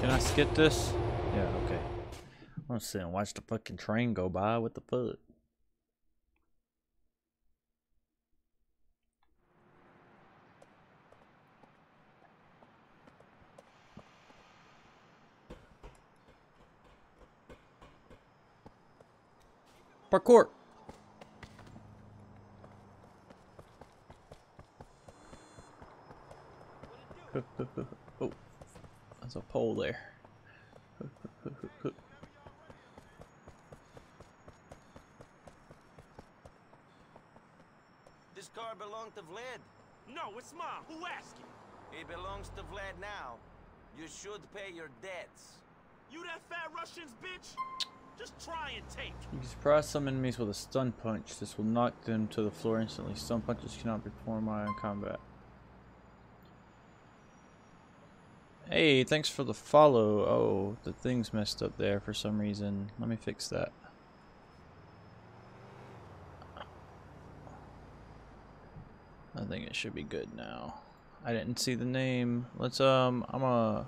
Can I skip this? Yeah, okay. I'm gonna sit and watch the fucking train go by. What the fuck? Parkour. oh, there's a pole there. This car belonged to Vlad. No, it's mine. Who asked you? It belongs to Vlad now. You should pay your debts. You that fat Russian's bitch? Just try and take. You can surprise some enemies with a stun punch. This will knock them to the floor instantly. Stun punches cannot be performed while in combat. Hey, thanks for the follow. Oh, the thing's messed up there for some reason. Let me fix that. Think it should be good now. I didn't see the name. Let's, um, I'm a...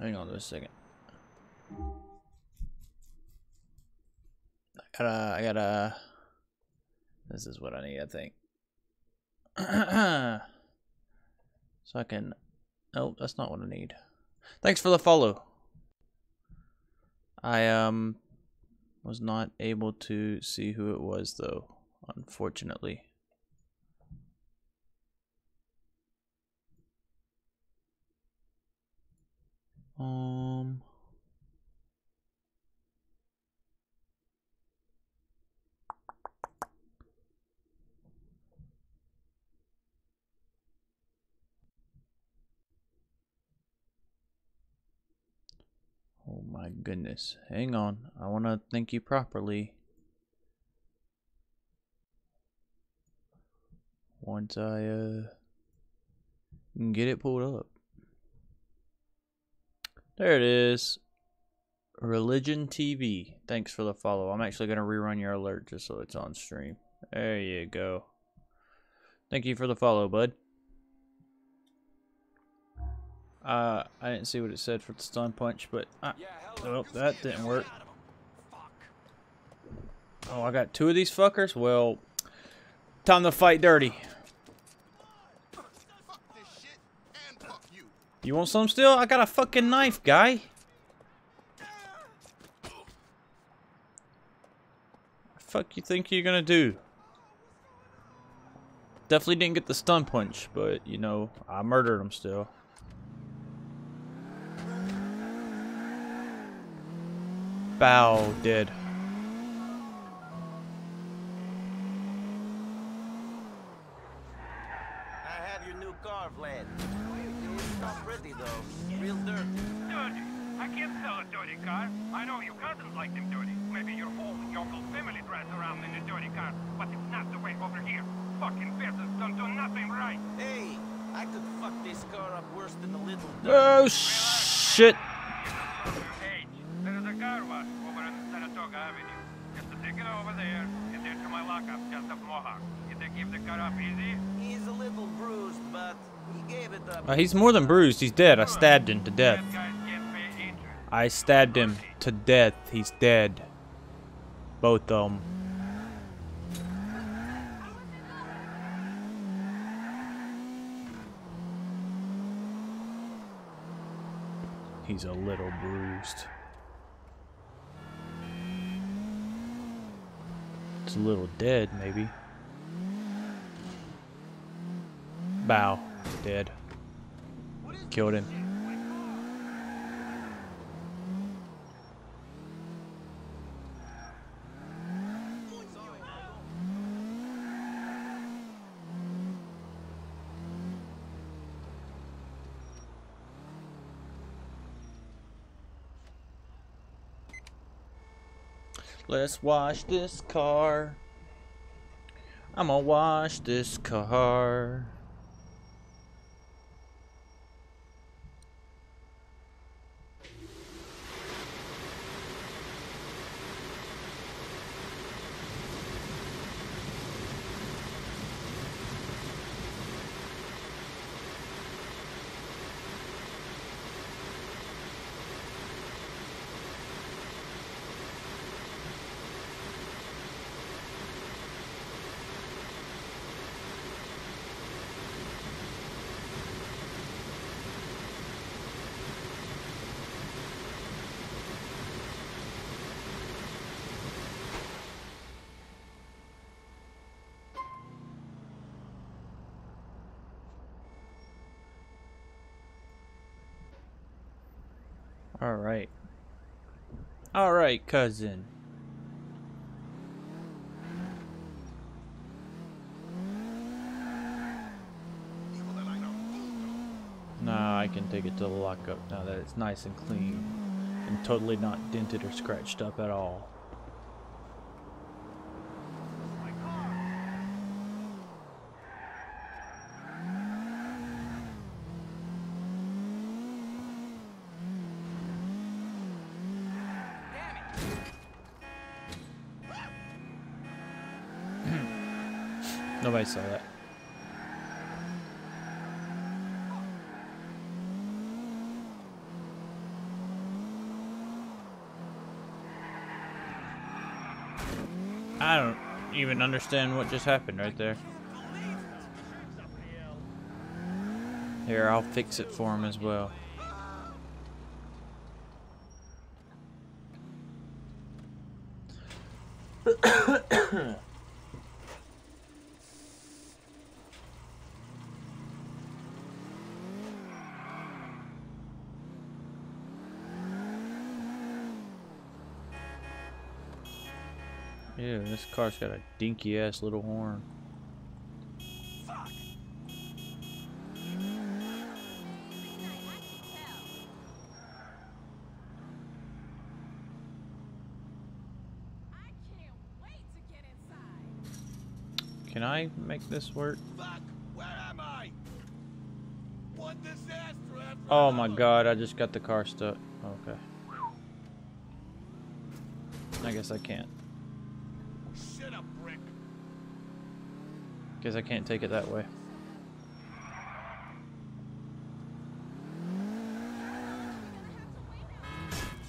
Hang on a second. I gotta, I gotta... This is what I need, I think. (clears throat) so I can... Oh, that's not what I need. Thanks for the follow. I, um, was not able to see who it was, though, unfortunately. Um... Oh my goodness. Hang on. I want to thank you properly. Once I uh get it pulled up. There it is. Religion TV. Thanks for the follow. I'm actually going to rerun your alert just so it's on stream. There you go. Thank you for the follow, bud. Uh, I didn't see what it said for the stun punch, but uh, oh, that didn't work. Oh, I got two of these fuckers. Well, time to fight dirty. You want some still? I got a fucking knife, guy. Fuck you think you're gonna do? Definitely didn't get the stun punch, but you know, I murdered him still. Bow dead. I have your new car, Vlad. It's not pretty though. Real dirty. Dirty? I can't sell a dirty car. I know your cousins like them dirty. Maybe your whole yokel family drives around in a dirty car. But it's not the way over here. Fucking peasants don't do nothing right. Hey, I could fuck this car up worse than a little Oh shit! There is a car wash over on Saratoga Avenue. Just to take it over there and enter my lockup just up Mohawk. Did they give the car up easy? He's a little bruised, but Uh, he's more than bruised. He's dead. I stabbed him to death. I stabbed him to death. He's dead. Both of them. He's a little bruised. It's a little dead, maybe. Bow. Dead. Killed him. Let's wash this car. I'm gonna wash this car. Alright. Alright, cousin. Nah, I can take it to the lockup now that it's nice and clean. And totally not dented or scratched up at all. Nobody saw that. I don't even understand what just happened right there. Here, I'll fix it for him as well. Yeah, this car's got a dinky ass little horn. Can I make this work? Disaster Oh my god, I just got the car stuck. Okay. I guess I can't. Shut up, Brick. Guess I can't take it that way.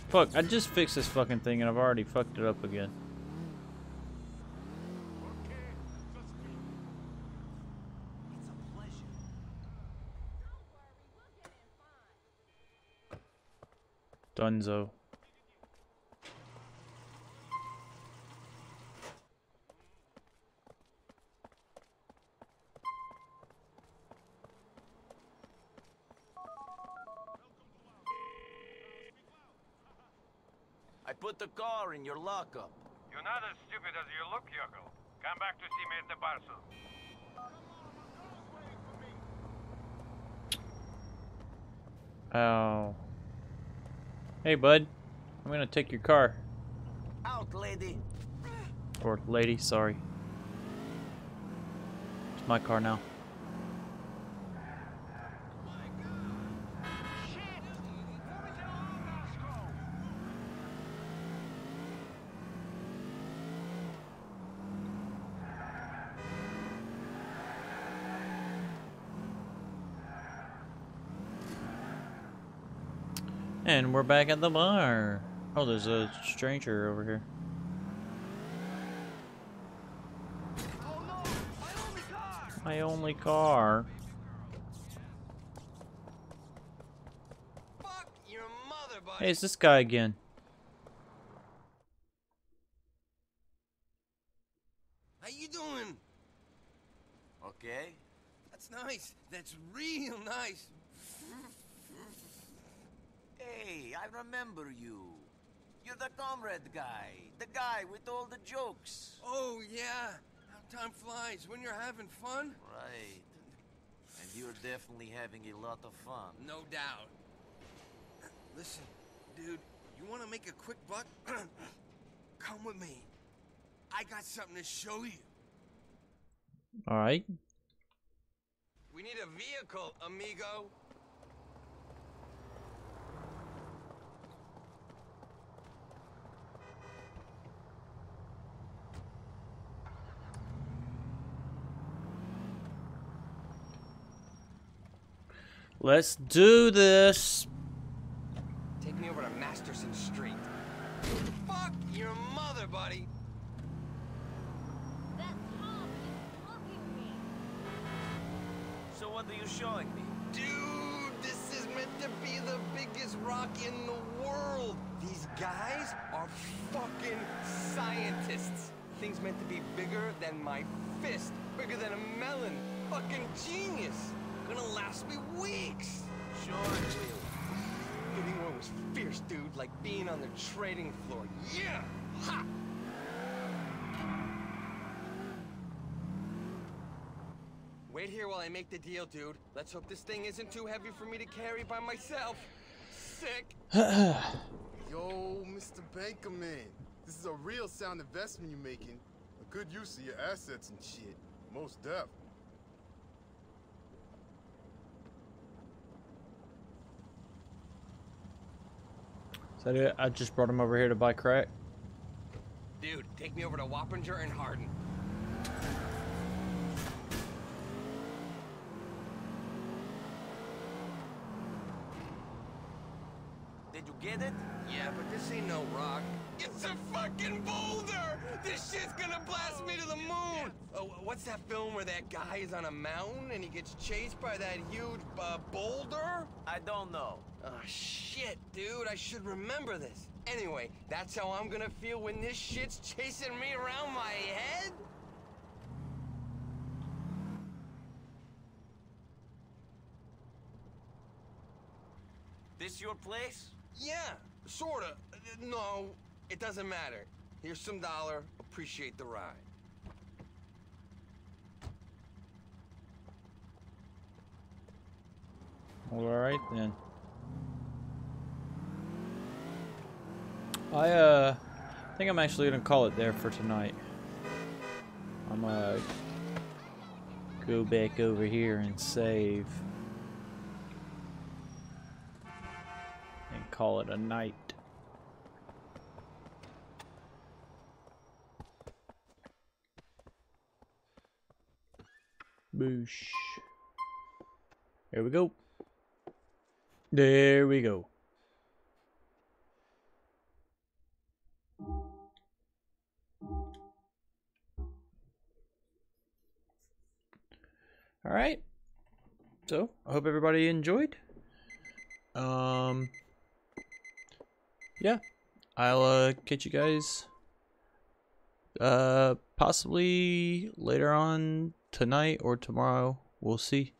Fuck, I just fixed this fucking thing and I've already fucked it up again. Dunzo. The car in your lockup. You're not as stupid as you look, Yoko. Come back to see me at the parcel. Oh. Hey, bud. I'm gonna take your car. Out, lady. Or lady, sorry. It's my car now. And we're back at the bar. Oh, there's a stranger over here. My only car. Hey, it's this guy again. How you doing? Okay. That's nice. That's real nice. Hey, I remember you. You're the comrade guy. The guy with all the jokes. Oh, yeah. How time flies when you're having fun. Right. And you're definitely having a lot of fun. No doubt. Listen, dude, you want to make a quick buck? (clears throat) Come with me. I got something to show you. Alright. We need a vehicle, amigo. Let's do this. Take me over to Masterson Street. Fuck your mother, buddy. So what are you showing me? Dude, this is meant to be the biggest rock in the world. These guys are fucking scientists. Thing's meant to be bigger than my fist, bigger than a melon. Fucking genius. Gonna last me weeks. Sure it will. Getting one was fierce, dude, like being on the trading floor. Yeah! Ha! Wait here while I make the deal, dude. Let's hope this thing isn't too heavy for me to carry by myself. Sick. (sighs) Yo, Mr. Bankerman. This is a real sound investment you're making. A good use of your assets and shit. Most def. Is that it? I just brought him over here to buy crack. Dude, take me over to Wappinger and Harden. Did you get it? Yeah, but this ain't no rock. It's a fucking boulder! This shit's gonna blast me to the moon! Oh, what's that film where that guy is on a mountain and he gets chased by that huge uh, boulder? I don't know. Oh, shit, dude. I should remember this. Anyway, that's how I'm gonna feel when this shit's chasing me around my head? This your place? Yeah, sorta. No, it doesn't matter. Here's some dollar. Appreciate the ride. Alright then. I uh think I'm actually gonna call it there for tonight. I'm gonna go back over here and save. And call it a night. Boosh. There we go. There we go. All right. So, I hope everybody enjoyed. Um yeah. I'll uh, catch you guys uh possibly later on tonight or tomorrow. We'll see.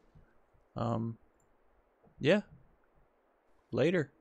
Um yeah. Later.